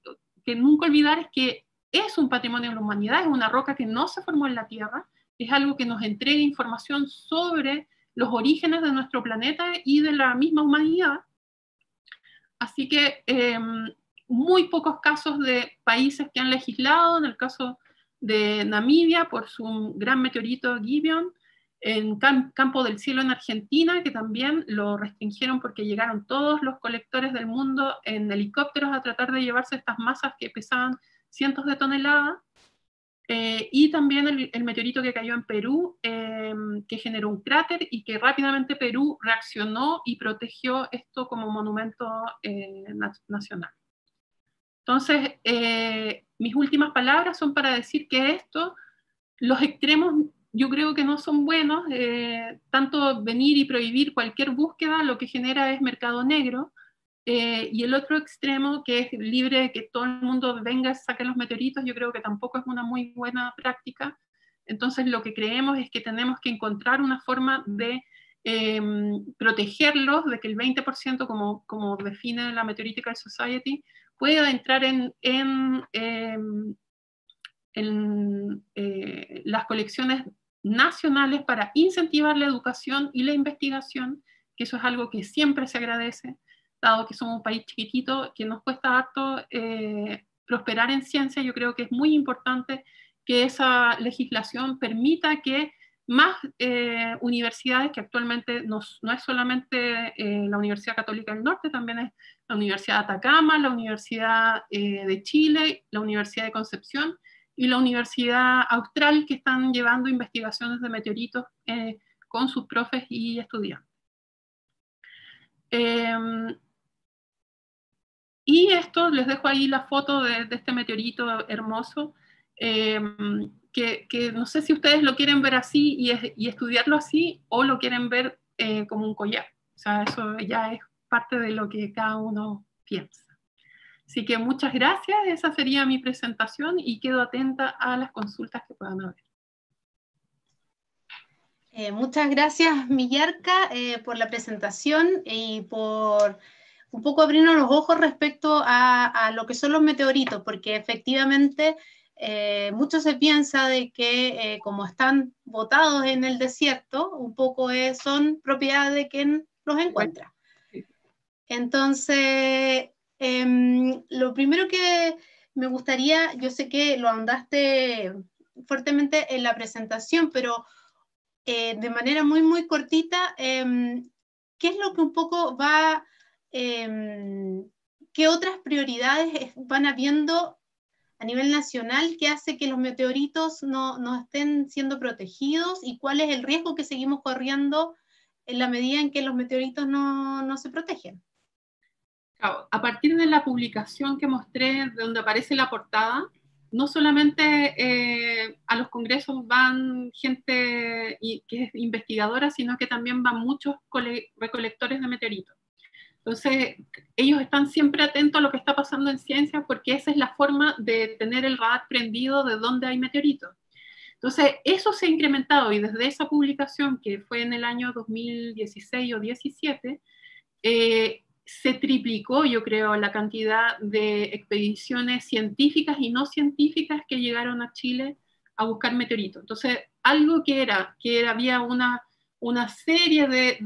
que nunca olvidar es que es un patrimonio de la humanidad, es una roca que no se formó en la Tierra, es algo que nos entrega información sobre los orígenes de nuestro planeta y de la misma humanidad, Así que em, muy pocos casos de países que han legislado, en el caso de Namibia por su gran meteorito Gibeon, en Campo del Cielo en Argentina, que también lo restringieron porque llegaron todos los colectores del mundo en helicópteros a tratar de llevarse estas masas que pesaban cientos de toneladas. Eh, y también el, meteorito que cayó en Perú, em, que generó un cráter y que rápidamente Perú reaccionó y protegió esto como monumento eh, nacional. Entonces, eh, mis últimas palabras son para decir que esto, los extremos yo creo que no son buenos, tanto venir y prohibir cualquier búsqueda lo que genera es mercado negro, eh, y el otro extremo, que es libre de que todo el mundo venga saque los meteoritos, yo creo que tampoco es una muy buena práctica. Entonces, lo que creemos es que tenemos que encontrar una forma de em, protegerlos, de que el 20%, como, como define la Meteoritical Society, pueda entrar en, en, em, en eh, las colecciones nacionales para incentivar la educación y la investigación, que eso es algo que siempre se agradece dado que somos un país chiquitito, que nos cuesta harto eh, prosperar en ciencia, yo creo que es muy importante que esa legislación permita que más eh, universidades, que actualmente no, no es solamente eh, la Universidad Católica del Norte, también es la Universidad de Atacama, la Universidad de Chile, la Universidad de Concepción y la Universidad Austral, que están llevando investigaciones de meteoritos con sus profes y estudiantes. Em, y esto, les dejo ahí la foto de, este meteorito hermoso, eh, que, no sé si ustedes lo quieren ver así y, estudiarlo así o lo quieren ver eh, como un collar. O sea, eso ya es parte de lo que cada uno piensa. Así que muchas gracias, esa sería mi presentación y quedo atenta a las consultas que puedan haber. Eh, muchas gracias, Millarca, por la presentación y por un poco abrirnos los ojos respecto a, lo que son los meteoritos, porque efectivamente eh, mucho se piensa de que eh, como están botados en el desierto, un poco son propiedad de quien los encuentra. Entonces, em, lo primero que me gustaría, yo sé que lo andaste fuertemente en la presentación, pero eh, de manera muy, muy cortita, em, ¿qué es lo que un poco va Em, ¿qué otras prioridades van habiendo a nivel nacional que hace que los meteoritos no, no, estén siendo protegidos y cuál es el riesgo que seguimos corriendo en la medida en que los meteoritos no, no se protegen? A partir de la publicación que mostré, donde aparece la portada, no solamente eh, a los congresos van gente que es investigadora, sino que también van muchos recolectores de meteoritos. Entonces, ellos están siempre atentos a lo que está pasando en ciencia porque esa es la forma de tener el radar prendido de dónde hay meteoritos. Entonces, eso se ha incrementado y desde esa publicación, que fue en el año 2016 o 17, eh, se triplicó, yo creo, la cantidad de expediciones científicas y no científicas que llegaron a Chile a buscar meteoritos. Entonces, algo que era, que había una, una serie de,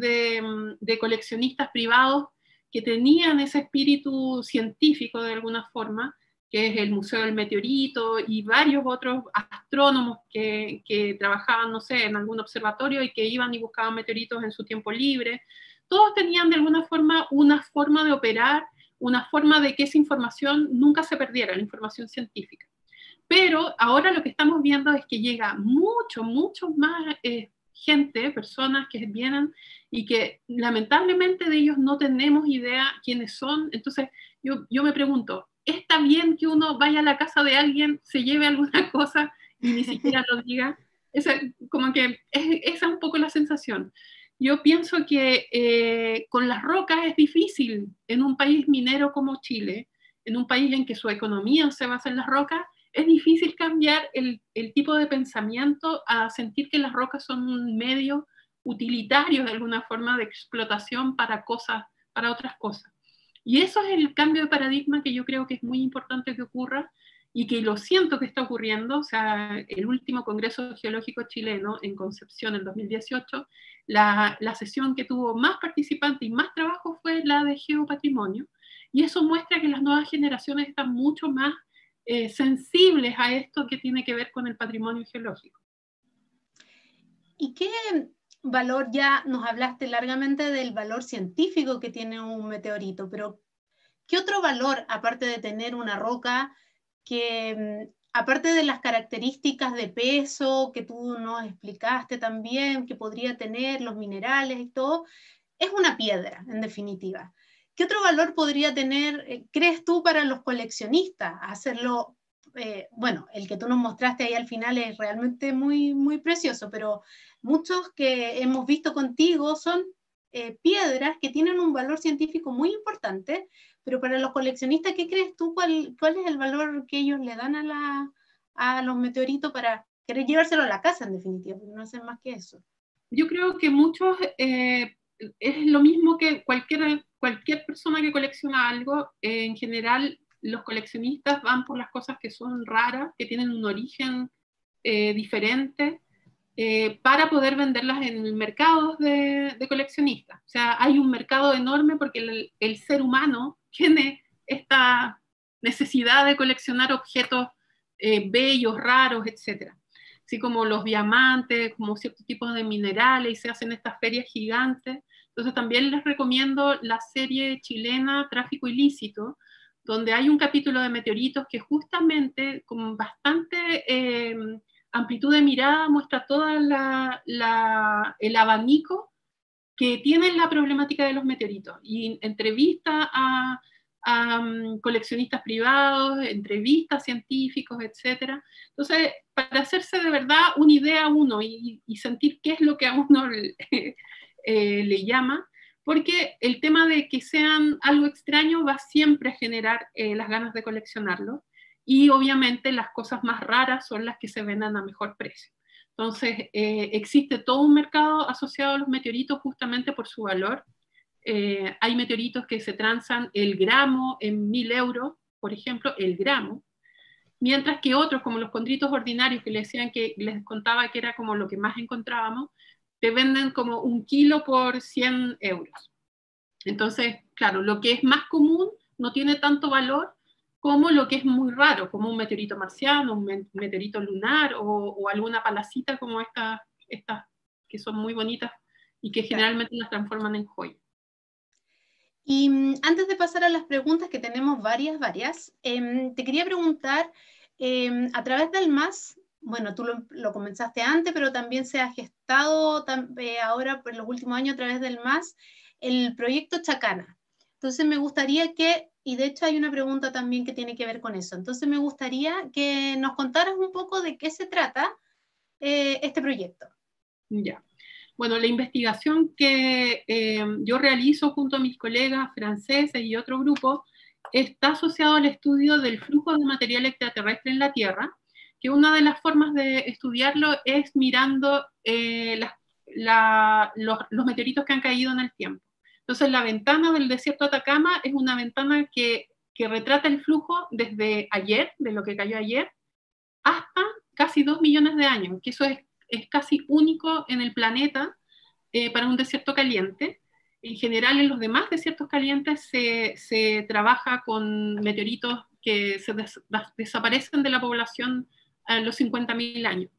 de coleccionistas privados que tenían ese espíritu científico de alguna forma, que es el Museo del Meteorito y varios otros astrónomos que, que, trabajaban, no sé, en algún observatorio y que iban y buscaban meteoritos en su tiempo libre. Todos tenían de alguna forma una forma de operar, una forma de que esa información nunca se perdiera, la información científica. Pero ahora lo que estamos viendo es que llega mucho, mucho más eh, gente, personas que vienen y que lamentablemente de ellos no tenemos idea quiénes son. Entonces yo, me pregunto, ¿está bien que uno vaya a la casa de alguien, se lleve alguna cosa y ni siquiera lo diga? Esa, como que es, esa es un poco la sensación. Yo pienso que eh, con las rocas es difícil en un país minero como Chile, en un país en que su economía se basa en las rocas, es difícil cambiar el, el, tipo de pensamiento a sentir que las rocas son un medio utilitario de alguna forma de explotación para cosas, para otras cosas. Y eso es el cambio de paradigma que yo creo que es muy importante que ocurra y que lo siento que está ocurriendo. O sea, el último Congreso Geológico Chileno en Concepción en 2018, la, la sesión que tuvo más participantes y más trabajo fue la de geopatrimonio. Y eso muestra que las nuevas generaciones están mucho más eh, sensibles a esto que tiene que ver con el patrimonio geológico. ¿Y qué valor, ya nos hablaste largamente del valor científico que tiene un meteorito, pero ¿qué otro valor, aparte de tener una roca, que mm, aparte de las características de peso que tú nos explicaste también, que podría tener los minerales y todo, es una piedra, en definitiva. ¿Qué otro valor podría tener, eh, crees tú, para los coleccionistas? Hacerlo, eh, bueno, el que tú nos mostraste ahí al final es realmente muy, muy precioso, pero muchos que hemos visto contigo son eh, piedras que tienen un valor científico muy importante, pero para los coleccionistas, ¿qué crees tú? ¿Cuál, cuál es el valor que ellos le dan a, la, a los meteoritos para querer llevárselo a la casa, en definitiva? no hacen más que eso. Yo creo que muchos es lo mismo que cualquier, cualquier persona que colecciona algo. en general, los coleccionistas van por las cosas que son raras, que tienen un origen eh, diferente, eh, para poder venderlas en mercados de, de, coleccionistas. O sea, hay un mercado enorme porque el, ser humano tiene esta necesidad de coleccionar objetos eh, bellos, raros, etc así como los diamantes, como ciertos tipos de minerales, y se hacen estas ferias gigantes. Entonces también les recomiendo la serie chilena Tráfico Ilícito, donde hay un capítulo de meteoritos que justamente con bastante eh, amplitud de mirada muestra todo el abanico que tiene la problemática de los meteoritos y entrevista a, mm, coleccionistas privados, entrevistas científicos, etc. Entonces, para hacerse de verdad una idea a uno y, y sentir qué es lo que a uno Eh, le llama, porque el tema de que sean algo extraño va siempre a generar eh, las ganas de coleccionarlo y obviamente las cosas más raras son las que se vendan a mejor precio. Entonces, eh, existe todo un mercado asociado a los meteoritos justamente por su valor. hay meteoritos que se transan el gramo en mil euros, por ejemplo, el gramo, mientras que otros, como los condritos ordinarios, que les decían que les contaba que era como lo que más encontrábamos, te venden como un kilo por 100 euros. Entonces, claro, lo que es más común no tiene tanto valor como lo que es muy raro, como un meteorito marciano, un meteorito lunar o, alguna palacita como estas, estas que son muy bonitas y que generalmente las transforman en joyas. Y mm, antes de pasar a las preguntas, que tenemos varias, varias, em, te quería preguntar, em, a través del MAS, bueno, tú lo, comenzaste antes, pero también se ha gestado eh, ahora por los últimos años a través del MAS el proyecto Chacana. Entonces me gustaría que, y de hecho hay una pregunta también que tiene que ver con eso, entonces me gustaría que nos contaras un poco de qué se trata eh, este proyecto. Ya. Bueno, la investigación que eh, yo realizo junto a mis colegas franceses y otro grupo está asociado al estudio del flujo de material extraterrestre en la Tierra, que una de las formas de estudiarlo es mirando eh, los, los meteoritos que han caído en el tiempo. Entonces, la ventana del desierto de Atacama es una ventana que, retrata el flujo desde ayer, de lo que cayó ayer, hasta casi dos millones de años, que eso es, casi único en el planeta eh, para un desierto caliente. En general, en los demás desiertos calientes se, trabaja con meteoritos que se desaparecen de la población a los 50.000 años.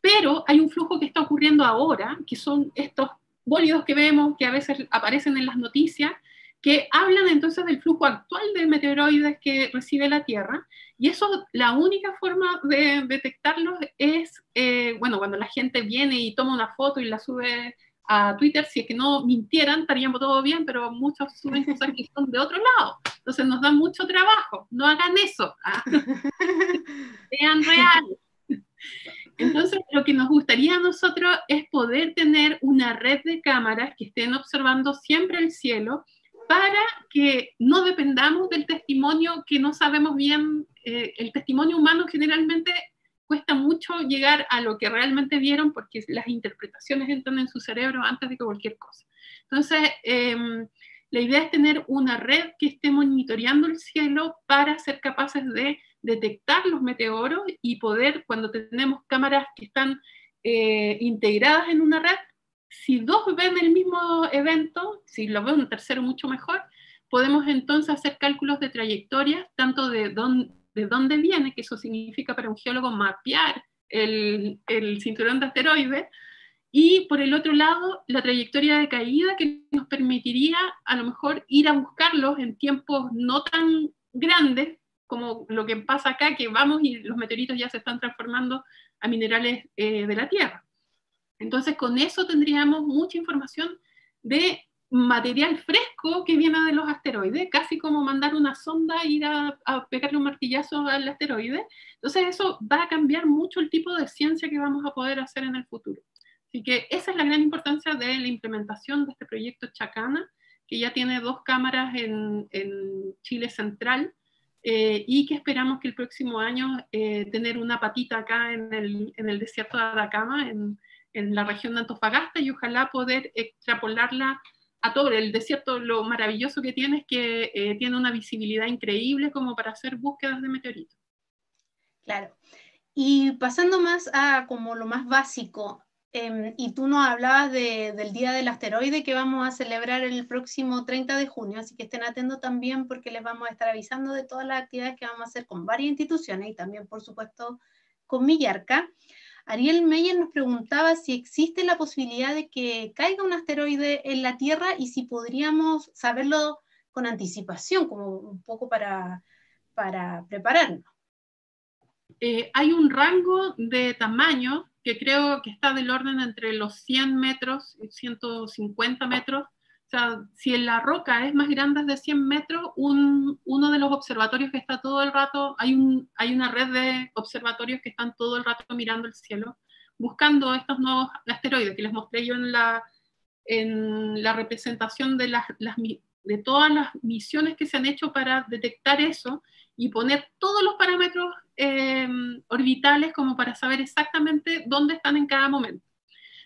Pero hay un flujo que está ocurriendo ahora, que son estos bólidos que vemos, que a veces aparecen en las noticias, que hablan entonces del flujo actual de meteoroides que recibe la Tierra. Y eso, la única forma de detectarlos es, eh, bueno, cuando la gente viene y toma una foto y la sube a Twitter, si es que no mintieran, estaríamos todo bien, pero muchos suben cosas que son de otro lado. Entonces nos da mucho trabajo. No hagan eso. ¿ah? Sean reales. Entonces, lo que nos gustaría a nosotros es poder tener una red de cámaras que estén observando siempre el cielo para que no dependamos del testimonio que no sabemos bien. Eh, el testimonio humano generalmente cuesta mucho llegar a lo que realmente vieron porque las interpretaciones entran en su cerebro antes de que cualquier cosa. Entonces, em, la idea es tener una red que esté monitoreando el cielo para ser capaces de detectar los meteoros y poder, cuando tenemos cámaras que están eh, integradas en una red, si dos ven el mismo evento, si lo ve un tercero mucho mejor, podemos entonces hacer cálculos de trayectoria, tanto de dónde, de dónde viene, que eso significa para un geólogo mapear el, el cinturón de asteroides, y por el otro lado, la trayectoria de caída que nos permitiría a lo mejor ir a buscarlos en tiempos no tan grandes, como lo que pasa acá, que vamos y los meteoritos ya se están transformando a minerales eh, de la Tierra. Entonces, con eso tendríamos mucha información de material fresco que viene de los asteroides, casi como mandar una sonda e ir a, a, pegarle un martillazo al asteroide. Entonces, eso va a cambiar mucho el tipo de ciencia que vamos a poder hacer en el futuro. Así que esa es la gran importancia de la implementación de este proyecto Chacana, que ya tiene dos cámaras en, en Chile Central eh, y que esperamos que el próximo año eh, tener una patita acá en el, en el desierto de Atacama, en, en, la región de Antofagasta, y ojalá poder extrapolarla a todo el desierto. Lo maravilloso que tiene es que eh, tiene una visibilidad increíble como para hacer búsquedas de meteoritos. Claro. Y pasando más a como lo más básico, Em, y tú nos hablabas del Día del Asteroide que vamos a celebrar el próximo 30 de junio, así que estén atentos también porque les vamos a estar avisando de todas las actividades que vamos a hacer con varias instituciones y también, por supuesto, con Millarca. Ariel Meyer nos preguntaba si existe la posibilidad de que caiga un asteroide en la Tierra y si podríamos saberlo con anticipación, como un poco para, para prepararnos. Eh, hay un rango de tamaño que creo que está del orden entre los 100 metros y 150 metros. O sea, si en la roca es más grande de 100 metros, un, uno de los observatorios que está todo el rato, hay, un, hay una red de observatorios que están todo el rato mirando el cielo, buscando estos nuevos asteroides que les mostré yo en la, en la representación de, las, las, de todas las misiones que se han hecho para detectar eso y poner todos los parámetros eh, orbitales como para saber exactamente dónde están en cada momento.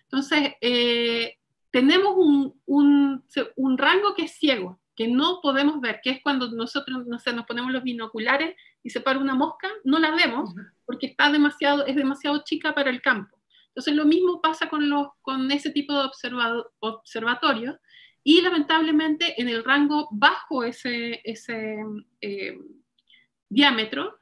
Entonces, eh, tenemos un, un, un, rango que es ciego, que no podemos ver, que es cuando nosotros no sé, nos ponemos los binoculares y se para una mosca, no la vemos porque está demasiado, es demasiado chica para el campo. Entonces, lo mismo pasa con, los, con ese tipo de observatorios y lamentablemente en el rango bajo ese, ese eh, diámetro,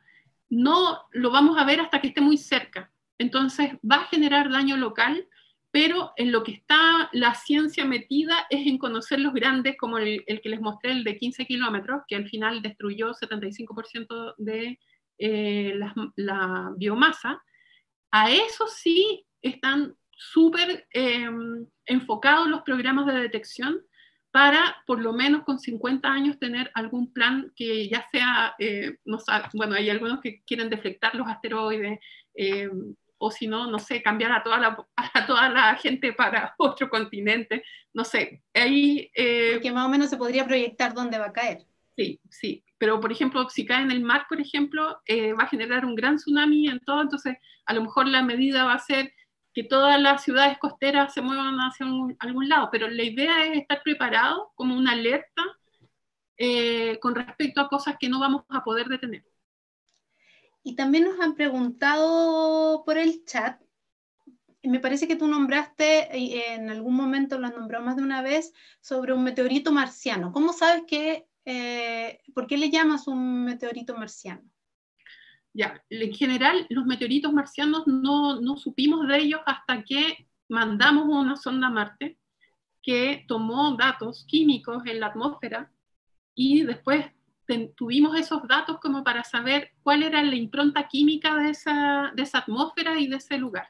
no lo vamos a ver hasta que esté muy cerca. Entonces va a generar daño local, pero en lo que está la ciencia metida es en conocer los grandes, como el, que les mostré, el de 15 kilómetros, que al final destruyó 75% de eh, la, biomasa. A eso sí están súper em, enfocados los programas de detección, para por lo menos con 50 años tener algún plan que ya sea, eh, no bueno, hay algunos que quieren deflectar los asteroides, eh, o si no, no sé, cambiar a toda, la, a toda la gente para otro continente, no sé, ahí... Eh, que más o menos se podría proyectar dónde va a caer. Sí, sí, pero por ejemplo, si cae en el mar, por ejemplo, va a generar un gran tsunami en todo, entonces a lo mejor la medida va a ser que todas las ciudades costeras se muevan hacia algún lado, pero la idea es estar preparado como una alerta eh, con respecto a cosas que no vamos a poder detener. Y también nos han preguntado por el chat, me parece que tú nombraste, en algún momento lo has nombrado más de una vez, sobre un meteorito marciano. ¿Cómo sabes que, eh, por qué le llamas un meteorito marciano? En general, los meteoritos marcianos no, supimos de ellos hasta que mandamos una sonda a Marte que tomó datos químicos en la atmósfera y después tuvimos esos datos como para saber cuál era la impronta química de esa, de esa atmósfera y de ese lugar.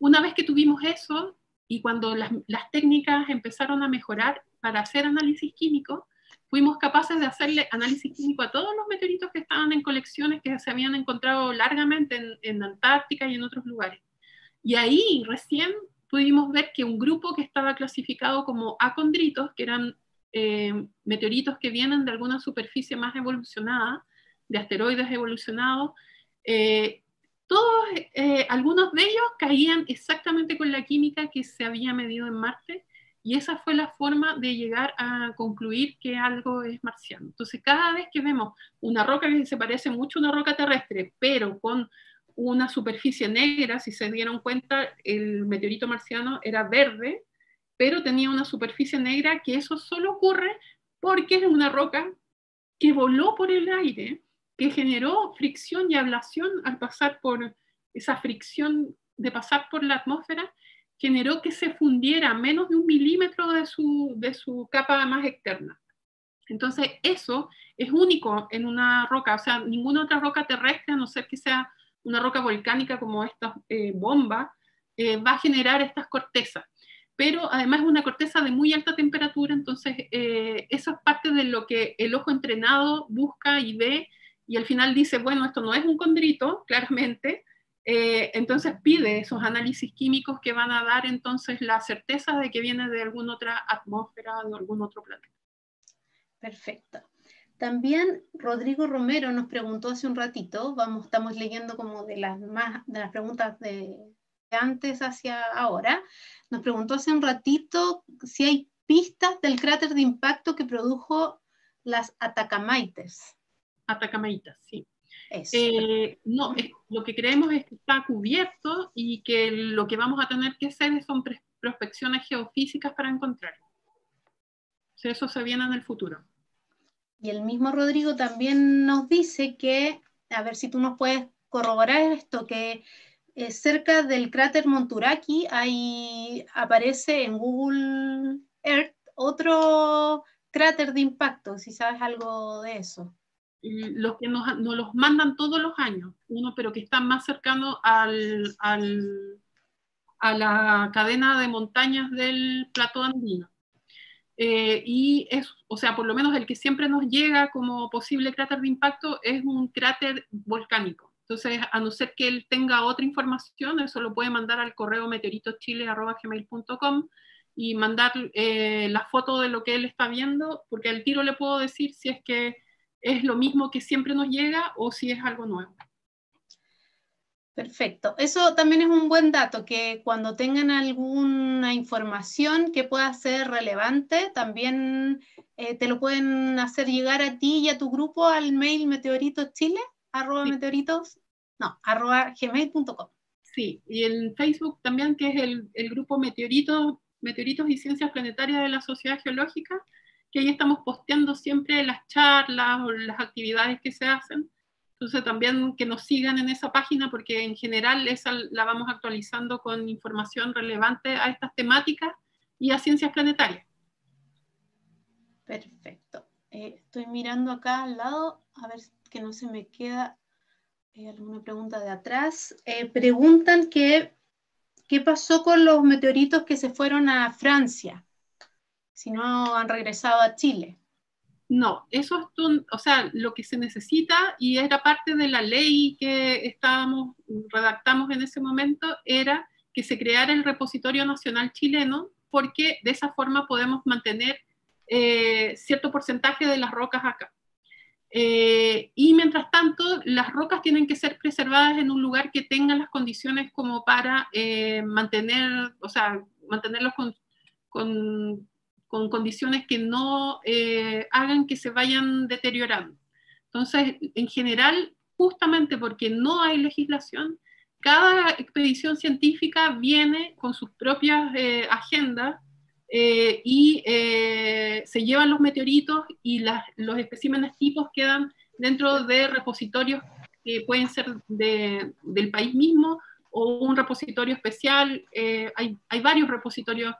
Una vez que tuvimos eso y cuando las, las técnicas empezaron a mejorar para hacer análisis químico, fuimos capaces de hacerle análisis químico a todos los meteoritos que estaban en colecciones que se habían encontrado largamente en, en Antártica y en otros lugares. Y ahí recién pudimos ver que un grupo que estaba clasificado como acondritos, que eran eh, meteoritos que vienen de alguna superficie más evolucionada, de asteroides evolucionados, eh, todos, eh, algunos de ellos caían exactamente con la química que se había medido en Marte y esa fue la forma de llegar a concluir que algo es marciano. Entonces, cada vez que vemos una roca que se parece mucho a una roca terrestre, pero con una superficie negra, si se dieron cuenta, el meteorito marciano era verde, pero tenía una superficie negra, que eso solo ocurre porque es una roca que voló por el aire, que generó fricción y ablación al pasar por esa fricción de pasar por la atmósfera generó que se fundiera menos de un milímetro de su, de su capa más externa. Entonces, eso es único en una roca, o sea, ninguna otra roca terrestre, a no ser que sea una roca volcánica como esta eh, bomba, eh, va a generar estas cortezas. Pero además es una corteza de muy alta temperatura, entonces eh, eso es parte de lo que el ojo entrenado busca y ve, y al final dice, bueno, esto no es un condrito, claramente, eh, entonces pide esos análisis químicos que van a dar entonces la certeza de que viene de alguna otra atmósfera, de algún otro planeta. Perfecto. También Rodrigo Romero nos preguntó hace un ratito, vamos, estamos leyendo como de las, más, de las preguntas de, antes hacia ahora, nos preguntó hace un ratito si hay pistas del cráter de impacto que produjo las Atacamaites. Atacamaitas, sí. Eh, no, lo que creemos es que está cubierto y que lo que vamos a tener que hacer son prospecciones geofísicas para encontrarlo. eso se viene en el futuro. Y el mismo Rodrigo también nos dice que, a ver si tú nos puedes corroborar esto, que eh, cerca del cráter Monturaki hay, aparece en Google Earth otro cráter de impacto, si sabes algo de eso los que nos, los mandan todos los años, uno pero que está más cercano al, al, a la cadena de montañas del plato andino. Eh, y es, o sea, por lo menos el que siempre nos llega como posible cráter de impacto es un cráter volcánico. Entonces, a no ser que él tenga otra información, eso lo puede mandar al correo meteoritochile.gmail.com y mandar eh, la foto de lo que él está viendo, porque al tiro le puedo decir si es que es lo mismo que siempre nos llega o si es algo nuevo. Perfecto. Eso también es un buen dato, que cuando tengan alguna información que pueda ser relevante, también eh, te lo pueden hacer llegar a ti y a tu grupo al mail meteoritoschile, arroba meteoritos, no, arroba gmail.com. Sí, y en Facebook también, que es el, el grupo Meteoritos, Meteoritos y Ciencias Planetarias de la Sociedad Geológica, que ahí estamos posteando siempre las charlas o las actividades que se hacen. Entonces también que nos sigan en esa página porque en general esa la vamos actualizando con información relevante a estas temáticas y a ciencias planetarias. Perfecto. Eh, estoy mirando acá al lado, a ver que no se me queda eh, alguna pregunta de atrás. Eh, preguntan que, qué pasó con los meteoritos que se fueron a Francia. Si no han regresado a Chile. No, eso es, o sea, lo que se necesita y era parte de la ley que estábamos, redactamos en ese momento, era que se creara el repositorio nacional chileno, porque de esa forma podemos mantener eh, cierto porcentaje de las rocas acá. Eh, y mientras tanto, las rocas tienen que ser preservadas en un lugar que tenga las condiciones como para eh, mantener, o sea, mantenerlos con, con condiciones que no eh, hagan que se vayan deteriorando. Entonces, en general, justamente porque no hay legislación, cada expedición científica viene con sus propias agendas eh, y eh, se llevan los meteoritos y los especímenes tipos quedan dentro de repositorios que pueden ser del país mismo o un repositorio especial. Eh, hay, hay, varios repositorios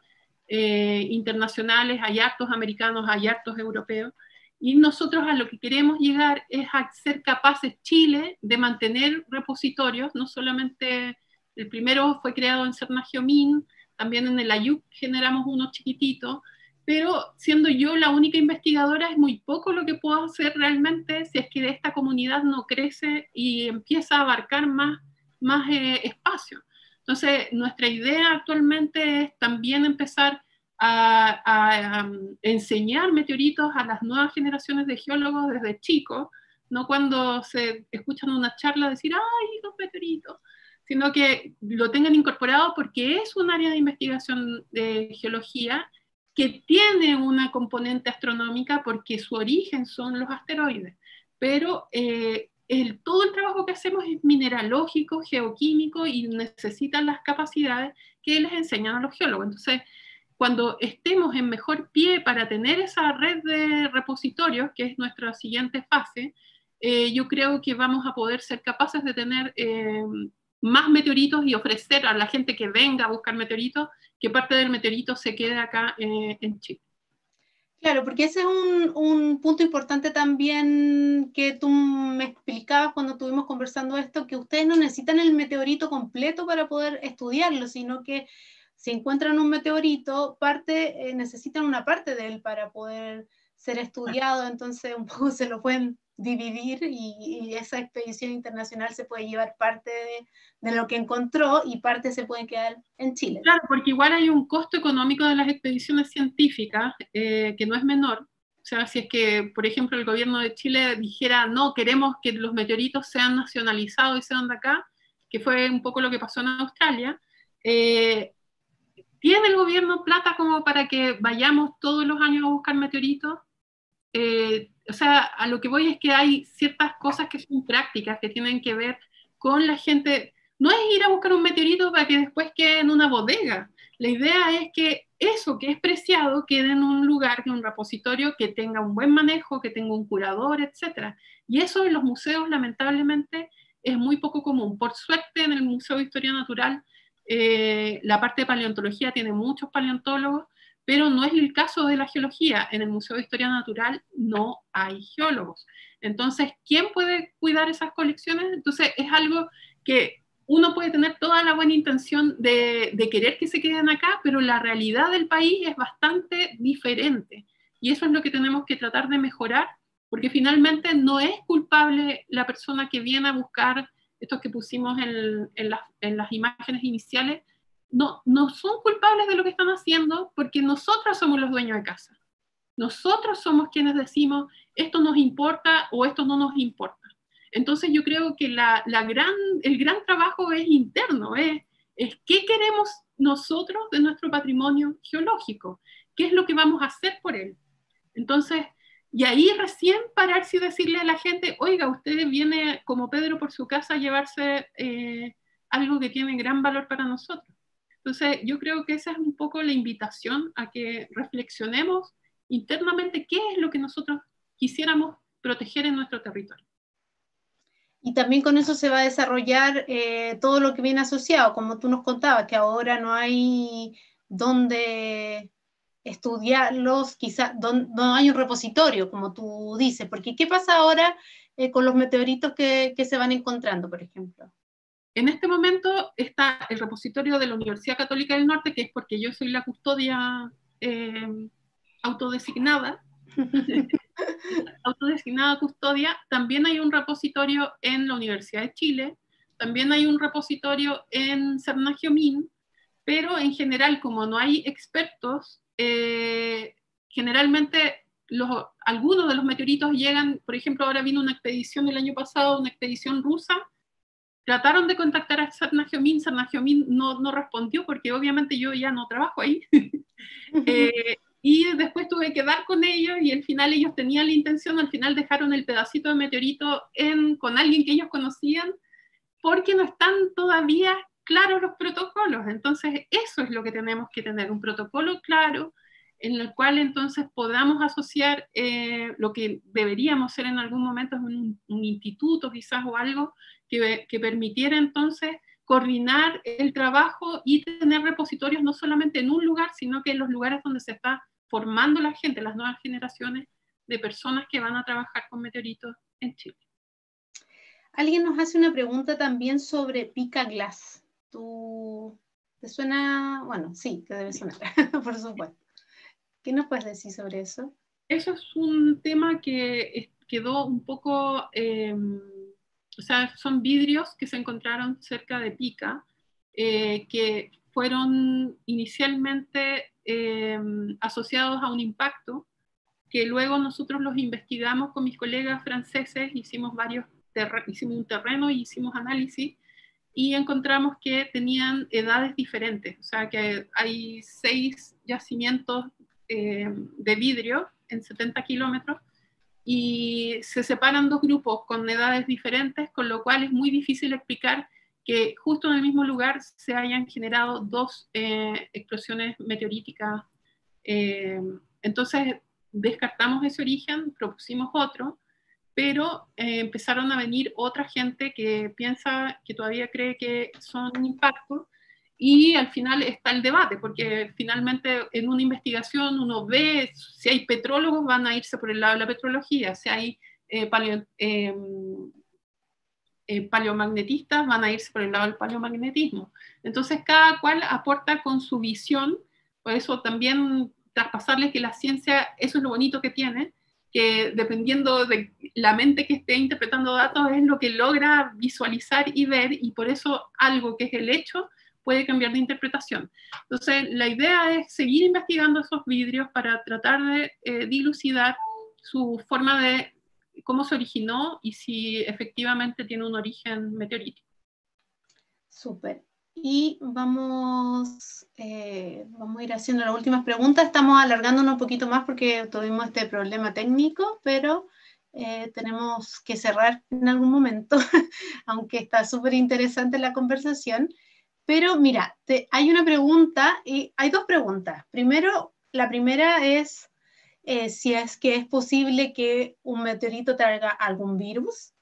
internacionales, hay actos americanos, hay actos europeos. Y nosotros a lo que queremos llegar es a ser capaces, Chile, de mantener repositorios, no solamente el primero fue creado en Cernagio-Min, también en el AYUC generamos uno chiquitito, pero siendo yo la única investigadora es muy poco lo que puedo hacer realmente si es que esta comunidad no crece y empieza a abarcar más, más eh, espacio. Entonces, nuestra idea actualmente es también empezar a, a, enseñar meteoritos a las nuevas generaciones de geólogos desde chicos, no cuando se escuchan una charla decir, ay, los meteoritos, sino que lo tengan incorporado porque es un área de investigación de geología que tiene una componente astronómica porque su origen son los asteroides, pero eh, todo el trabajo que hacemos es mineralógico, geoquímico y necesitan las capacidades que les enseñan a los geólogos. Entonces, cuando estemos en mejor pie para tener esa red de repositorios, que es nuestra siguiente fase, eh, yo creo que vamos a poder ser capaces de tener eh, más meteoritos y ofrecer a la gente que venga a buscar meteoritos que parte del meteorito se quede acá eh, en Chile. Claro, porque ese es un, un, punto importante también que tú me explicabas cuando estuvimos conversando esto, que ustedes no necesitan el meteorito completo para poder estudiarlo, sino que si encuentran un meteorito, parte, eh, necesitan una parte de él para poder ser estudiado, entonces un poco se lo pueden dividir y, esa expedición internacional se puede llevar parte de, lo que encontró y parte se puede quedar en Chile. Claro, porque igual hay un costo económico de las expediciones científicas eh, que no es menor. O sea, si es que, por ejemplo, el gobierno de Chile dijera, no, queremos que los meteoritos sean nacionalizados y sean de acá, que fue un poco lo que pasó en Australia, eh, ¿tiene el gobierno plata como para que vayamos todos los años a buscar meteoritos? Eh, o sea, a lo que voy es que hay ciertas cosas que son prácticas, que tienen que ver con la gente. No es ir a buscar un meteorito para que después quede en una bodega. La idea es que eso que es preciado quede en un lugar, en un repositorio que tenga un buen manejo, que tenga un curador, etc. Y eso en los museos, lamentablemente, es muy poco común. Por suerte, en el Museo de Historia Natural, eh, la parte de paleontología tiene muchos paleontólogos, pero no es el caso de la geología. En el Museo de Historia Natural no hay geólogos. Entonces, ¿quién puede cuidar esas colecciones? Entonces, es algo que uno puede tener toda la buena intención de, querer que se queden acá, pero la realidad del país es bastante diferente. Y eso es lo que tenemos que tratar de mejorar, porque finalmente no es culpable la persona que viene a buscar estos que pusimos en, en las imágenes iniciales, no, no son culpables de lo que están haciendo porque nosotros somos los dueños de casa. Nosotros somos quienes decimos esto nos importa o esto no nos importa. Entonces yo creo que el gran trabajo es interno, es, es qué queremos nosotros de nuestro patrimonio geológico, qué es lo que vamos a hacer por él. Entonces, y ahí recién pararse y decirle a la gente, oiga, usted viene como Pedro por su casa a llevarse eh, algo que tiene gran valor para nosotros. Entonces, yo creo que esa es un poco la invitación a que reflexionemos internamente qué es lo que nosotros quisiéramos proteger en nuestro territorio. Y también con eso se va a desarrollar eh, todo lo que viene asociado, como tú nos contabas, que ahora no hay donde estudiarlos, quizás no hay un repositorio, como tú dices, porque ¿qué pasa ahora eh, con los meteoritos que, que se van encontrando, por ejemplo? En este momento está el repositorio de la Universidad Católica del Norte, que es porque yo soy la custodia eh, autodesignada, autodesignada custodia, también hay un repositorio en la Universidad de Chile, también hay un repositorio en Cernagiomín, pero en general, como no hay expertos, eh, generalmente los, algunos de los meteoritos llegan, por ejemplo, ahora vino una expedición el año pasado, una expedición rusa, trataron de contactar a Sarnagiomin, Sarnagiomin no, no respondió porque obviamente yo ya no trabajo ahí. eh, y después tuve que dar con ellos y al final ellos tenían la intención, al final dejaron el pedacito de meteorito en, con alguien que ellos conocían porque no están todavía claros los protocolos. Entonces, eso es lo que tenemos que tener, un protocolo claro en el cual entonces podamos asociar eh, lo que deberíamos ser en algún momento, un, un instituto quizás o algo que, que, permitiera entonces coordinar el trabajo y tener repositorios no solamente en un lugar, sino que en los lugares donde se está formando la gente, las nuevas generaciones de personas que van a trabajar con meteoritos en Chile. Alguien nos hace una pregunta también sobre Pica Glass. ¿Tú te suena? Bueno, sí, te debe sonar, por supuesto. ¿Qué nos puedes decir sobre eso? Eso es un tema que quedó un poco, eh, o sea, son vidrios que se encontraron cerca de Pica, eh, que fueron inicialmente eh, asociados a un impacto, que luego nosotros los investigamos con mis colegas franceses, hicimos varios hicimos un terreno y hicimos análisis y encontramos que tenían edades diferentes, o sea que hay seis yacimientos eh, de vidrio en 70 kilómetros y se separan dos grupos con edades diferentes, con lo cual es muy difícil explicar que justo en el mismo lugar se hayan generado dos eh, explosiones meteoríticas. Eh, entonces descartamos ese origen, propusimos otro, pero eh, empezaron a venir otra gente que piensa, que todavía cree que son un impacto, y al final está el debate, porque finalmente en una investigación uno ve si hay petrólogos van a irse por el lado de la petrología, si hay eh, em, eh, paleomagnetistas van a irse por el lado del paleomagnetismo. Entonces cada cual aporta con su visión, por eso también traspasarle que la ciencia, eso es lo bonito que tiene, que dependiendo de la mente que esté interpretando datos es lo que logra visualizar y ver y por eso algo que es el hecho puede cambiar de interpretación. Entonces, la idea es seguir investigando esos vidrios para tratar de eh, dilucidar su forma de cómo se originó y si efectivamente tiene un origen meteorítico. Súper. Y vamos, eh, vamos a ir haciendo las últimas preguntas. Estamos alargándonos un poquito más porque tuvimos este problema técnico, pero eh, tenemos que cerrar en algún momento, aunque está súper interesante la conversación. Pero mira, hay una pregunta y hay dos preguntas. Primero, la primera es eh, si es que es posible que un meteorito traiga algún virus.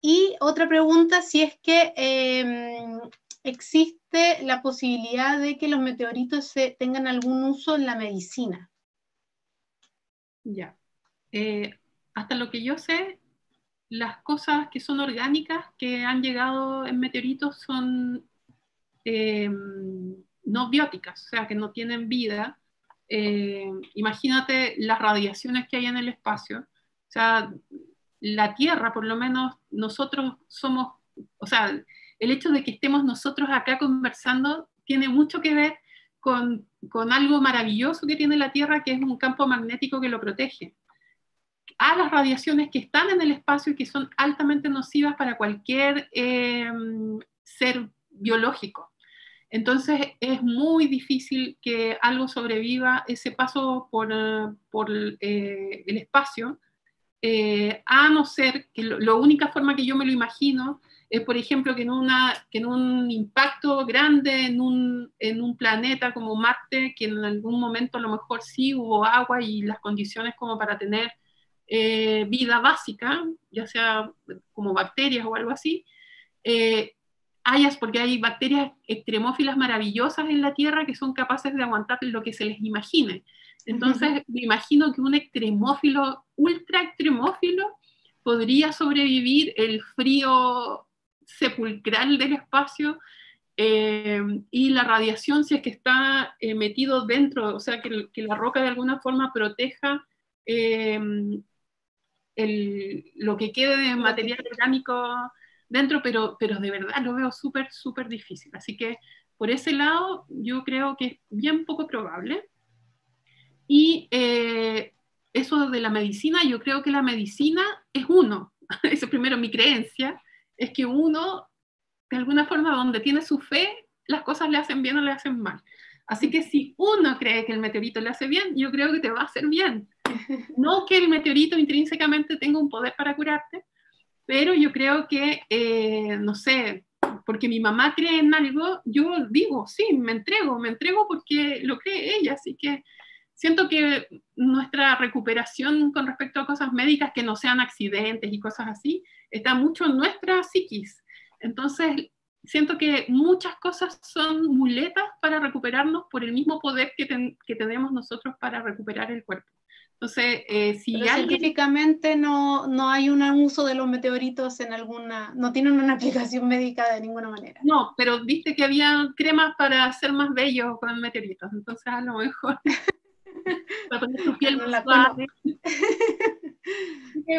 Y otra pregunta, si es que em, existe la posibilidad de que los meteoritos tengan algún uso en la medicina. Ya. Eh, hasta lo que yo sé, las cosas que son orgánicas que han llegado en meteoritos son eh, no bióticas, o sea, que no tienen vida. Eh, imagínate las radiaciones que hay en el espacio. O sea, la Tierra, por lo menos, nosotros somos, o sea, el hecho de que estemos nosotros acá conversando tiene mucho que ver con, con, algo maravilloso que tiene la Tierra, que es un campo magnético que lo protege. A las radiaciones que están en el espacio y que son altamente nocivas para cualquier eh, ser biológico. Entonces es muy difícil que algo sobreviva ese paso por, por eh, el espacio, eh, a no ser que la única forma que yo me lo imagino es, por ejemplo, que en, una, que en un impacto grande en un, en un planeta como Marte, que en algún momento a lo mejor sí hubo agua y las condiciones como para tener eh, vida básica, ya sea como bacterias o algo así, eh, hayas, porque hay bacterias extremófilas maravillosas en la Tierra que son capaces de aguantar lo que se les imagine. Entonces, me imagino que un extremófilo, ultra extremófilo, podría sobrevivir el frío sepulcral del espacio eh, y la radiación si es que está eh, metido dentro, o sea, que, que, la roca de alguna forma proteja lo que quede de material orgánico dentro, pero, pero de verdad lo veo súper, súper difícil. Así que por ese lado yo creo que es bien poco probable. Y eh, eso de la medicina, yo creo que la medicina es uno. Eso primero mi creencia, es que uno, de alguna forma, donde tiene su fe, las cosas le hacen bien o le hacen mal. Así que si uno cree que el meteorito le hace bien, yo creo que te va a hacer bien. No que el meteorito intrínsecamente tenga un poder para curarte, pero yo creo que, eh, no sé, porque mi mamá cree en algo, yo digo, sí, me entrego, me entrego porque lo cree ella, así que siento que nuestra recuperación con respecto a cosas médicas que no sean accidentes y cosas así, está mucho en nuestra psiquis. Entonces, siento que muchas cosas son muletas para recuperarnos por el mismo poder que, que tenemos nosotros para recuperar el cuerpo. Entonces, eh, si científicamente no, no, hay un uso de los meteoritos en alguna, no tienen una aplicación médica de ninguna manera. No, pero viste que había cremas para hacer más bello con meteoritos, entonces a lo mejor para poner tu piel más suave.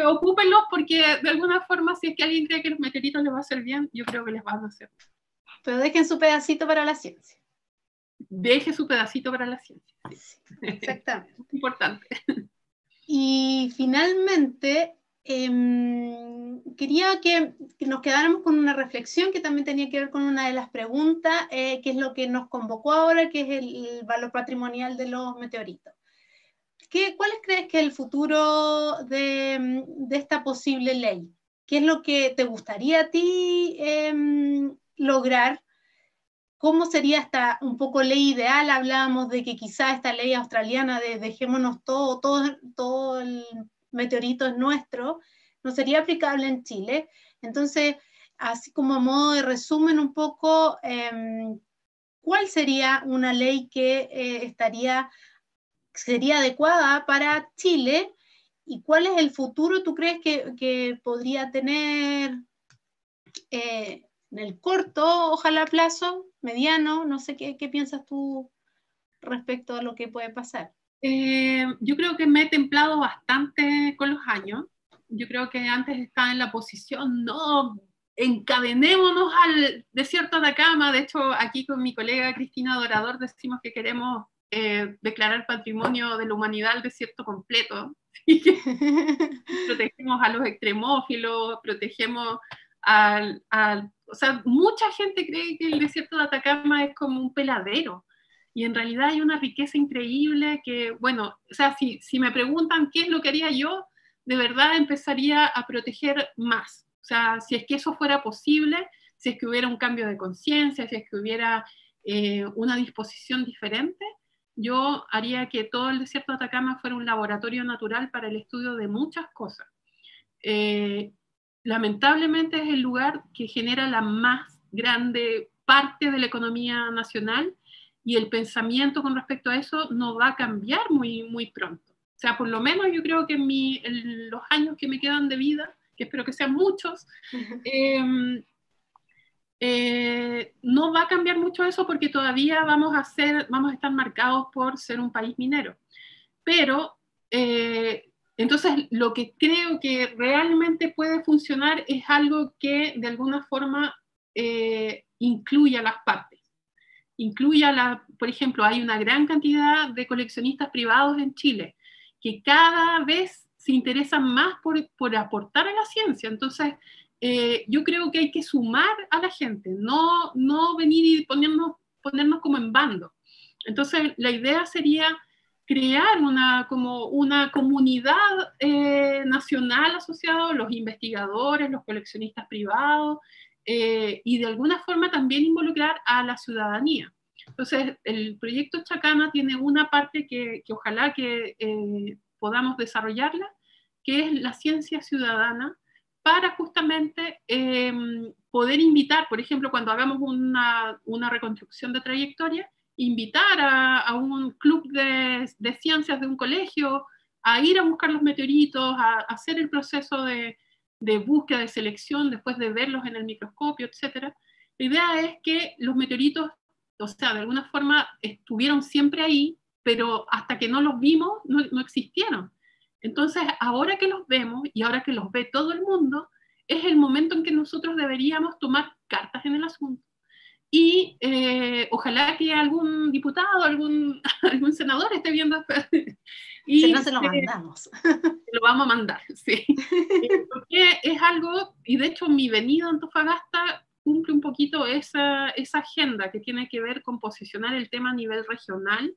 ocúpenlos porque de alguna forma si es que alguien cree que los meteoritos les va a hacer bien, yo creo que les van a hacer. Pero dejen su pedacito para la ciencia. Deje su pedacito para la ciencia. exactamente. importante. Y finalmente, em, quería que, nos quedáramos con una reflexión que también tenía que ver con una de las preguntas, eh, que es lo que nos convocó ahora, que es el, valor patrimonial de los meteoritos. ¿Qué, ¿Cuál crees que es el futuro de, esta posible ley? ¿Qué es lo que te gustaría a ti em, lograr? ¿Cómo sería esta un poco ley ideal? Hablábamos de que quizá esta ley australiana de dejémonos todo, todo, todo el meteorito es nuestro, no sería aplicable en Chile. Entonces, así como a modo de resumen un poco, em, ¿cuál sería una ley que eh, estaría, sería adecuada para Chile? ¿Y cuál es el futuro tú crees que, podría tener eh, en el corto, ojalá plazo, mediano, no sé qué, piensas tú respecto a lo que puede pasar. Eh, yo creo que me he templado bastante con los años. Yo creo que antes estaba en la posición, no, encadenémonos al desierto de Atacama. De hecho, aquí con mi colega Cristina Dorador decimos que queremos eh, declarar patrimonio de la humanidad al desierto completo. protegemos a los extremófilos, protegemos al, al o sea, mucha gente cree que el desierto de Atacama es como un peladero. Y en realidad hay una riqueza increíble que, bueno, o sea, si, me preguntan qué es lo que haría yo, de verdad empezaría a proteger más. O sea, si es que eso fuera posible, si es que hubiera un cambio de conciencia, si es que hubiera eh, una disposición diferente, yo haría que todo el desierto de Atacama fuera un laboratorio natural para el estudio de muchas cosas. Eh, lamentablemente es el lugar que genera la más grande parte de la economía nacional y el pensamiento con respecto a eso no va a cambiar muy, muy pronto. O sea, por lo menos yo creo que en, mi, los años que me quedan de vida, que espero que sean muchos, em, eh, no va a cambiar mucho eso porque todavía vamos a, ser, vamos a estar marcados por ser un país minero. Pero eh, entonces, lo que creo que realmente puede funcionar es algo que de alguna forma eh, incluya las partes. Incluya, la, por ejemplo, hay una gran cantidad de coleccionistas privados en Chile que cada vez se interesan más por, por aportar a la ciencia. Entonces, eh, yo creo que hay que sumar a la gente, no, no venir y ponernos, ponernos como en bando. Entonces, la idea sería crear una, como una comunidad eh, nacional asociada, los investigadores, los coleccionistas privados, eh, y de alguna forma también involucrar a la ciudadanía. Entonces, el proyecto Chacana tiene una parte que, que ojalá que eh, podamos desarrollarla, que es la ciencia ciudadana, para justamente em, poder invitar, por ejemplo, cuando hagamos una, una reconstrucción de trayectoria, invitar a, un club de, ciencias de un colegio a ir a buscar los meteoritos, a, hacer el proceso de, búsqueda, de selección, después de verlos en el microscopio, etc. La idea es que los meteoritos, o sea, de alguna forma estuvieron siempre ahí, pero hasta que no los vimos, no, no existieron. Entonces, ahora que los vemos y ahora que los ve todo el mundo, es el momento en que nosotros deberíamos tomar cartas en el asunto. Y eh, ojalá que algún diputado, algún, algún senador esté viendo. Y si no se lo mandamos. Lo vamos a mandar, sí. Porque es algo, y de hecho mi venida a Antofagasta cumple un poquito esa, esa agenda que tiene que ver con posicionar el tema a nivel regional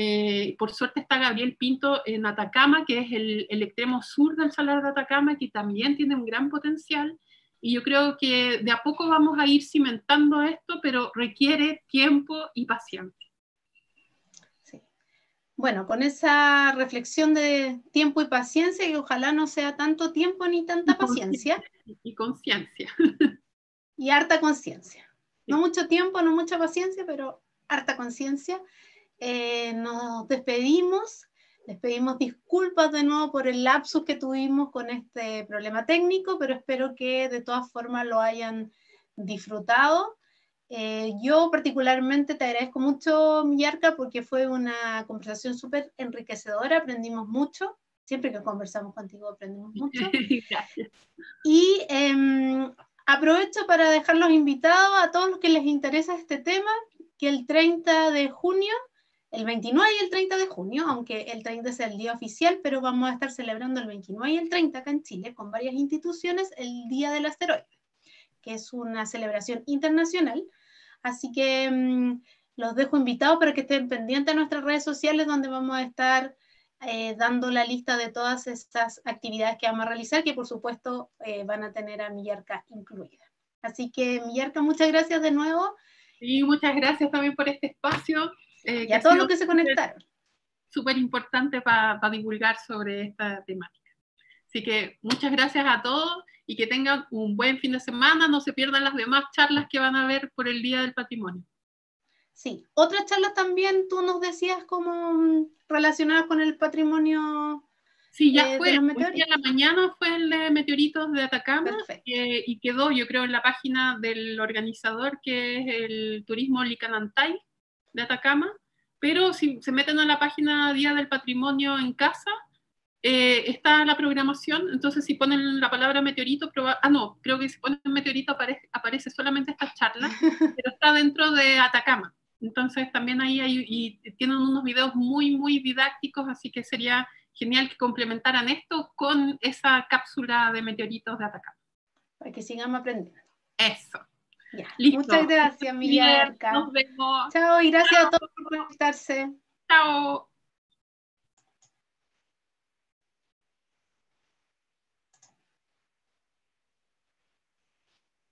eh, por suerte está Gabriel Pinto en Atacama, que es el, el, extremo sur del Salar de Atacama, que también tiene un gran potencial. Y yo creo que de a poco vamos a ir cimentando esto, pero requiere tiempo y paciencia. Sí. Bueno, con esa reflexión de tiempo y paciencia, que ojalá no sea tanto tiempo ni tanta paciencia. Y conciencia. Y harta conciencia. No mucho tiempo, no mucha paciencia, pero harta conciencia. Eh, nos despedimos. Les pedimos disculpas de nuevo por el lapsus que tuvimos con este problema técnico, pero espero que de todas formas lo hayan disfrutado. Eh, yo particularmente te agradezco mucho, Millarca, porque fue una conversación súper enriquecedora, aprendimos mucho. Siempre que conversamos contigo aprendemos mucho. Gracias. Y eh, aprovecho para dejarlos invitados a todos los que les interesa este tema, que el 30 de junio el 29 y el 30 de junio, aunque el 30 es el día oficial, pero vamos a estar celebrando el 29 y el 30 acá en Chile con varias instituciones el Día del Asteroide, que es una celebración internacional. Así que mmm, los dejo invitados para que estén pendientes de nuestras redes sociales donde vamos a estar eh, dando la lista de todas estas actividades que vamos a realizar, que por supuesto eh, van a tener a Millarca incluida. Así que Millarca, muchas gracias de nuevo. Y muchas gracias también por este espacio. Eh, y a todos los que se conectaron. Súper importante para pa divulgar sobre esta temática. Así que muchas gracias a todos y que tengan un buen fin de semana. No se pierdan las demás charlas que van a ver por el Día del Patrimonio. Sí, otras charlas también tú nos decías como mm, relacionadas con el patrimonio. Sí, ya eh, fue. El día la mañana fue el de meteoritos de Atacama eh, y quedó, yo creo, en la página del organizador que es el Turismo Licanantay de Atacama, pero si se meten a la página Día del Patrimonio en casa, eh, está la programación, entonces si ponen la palabra meteorito, ah no, creo que si ponen meteorito aparece, aparece solamente esta charla, pero está dentro de Atacama. Entonces también ahí hay, y tienen unos videos muy, muy didácticos, así que sería genial que complementaran esto con esa cápsula de meteoritos de Atacama. Para que sigamos aprendiendo. Eso. Muchas gracias, Miguel. Nos vemos. Chao y gracias Chao. a todos por conectarse. Chao.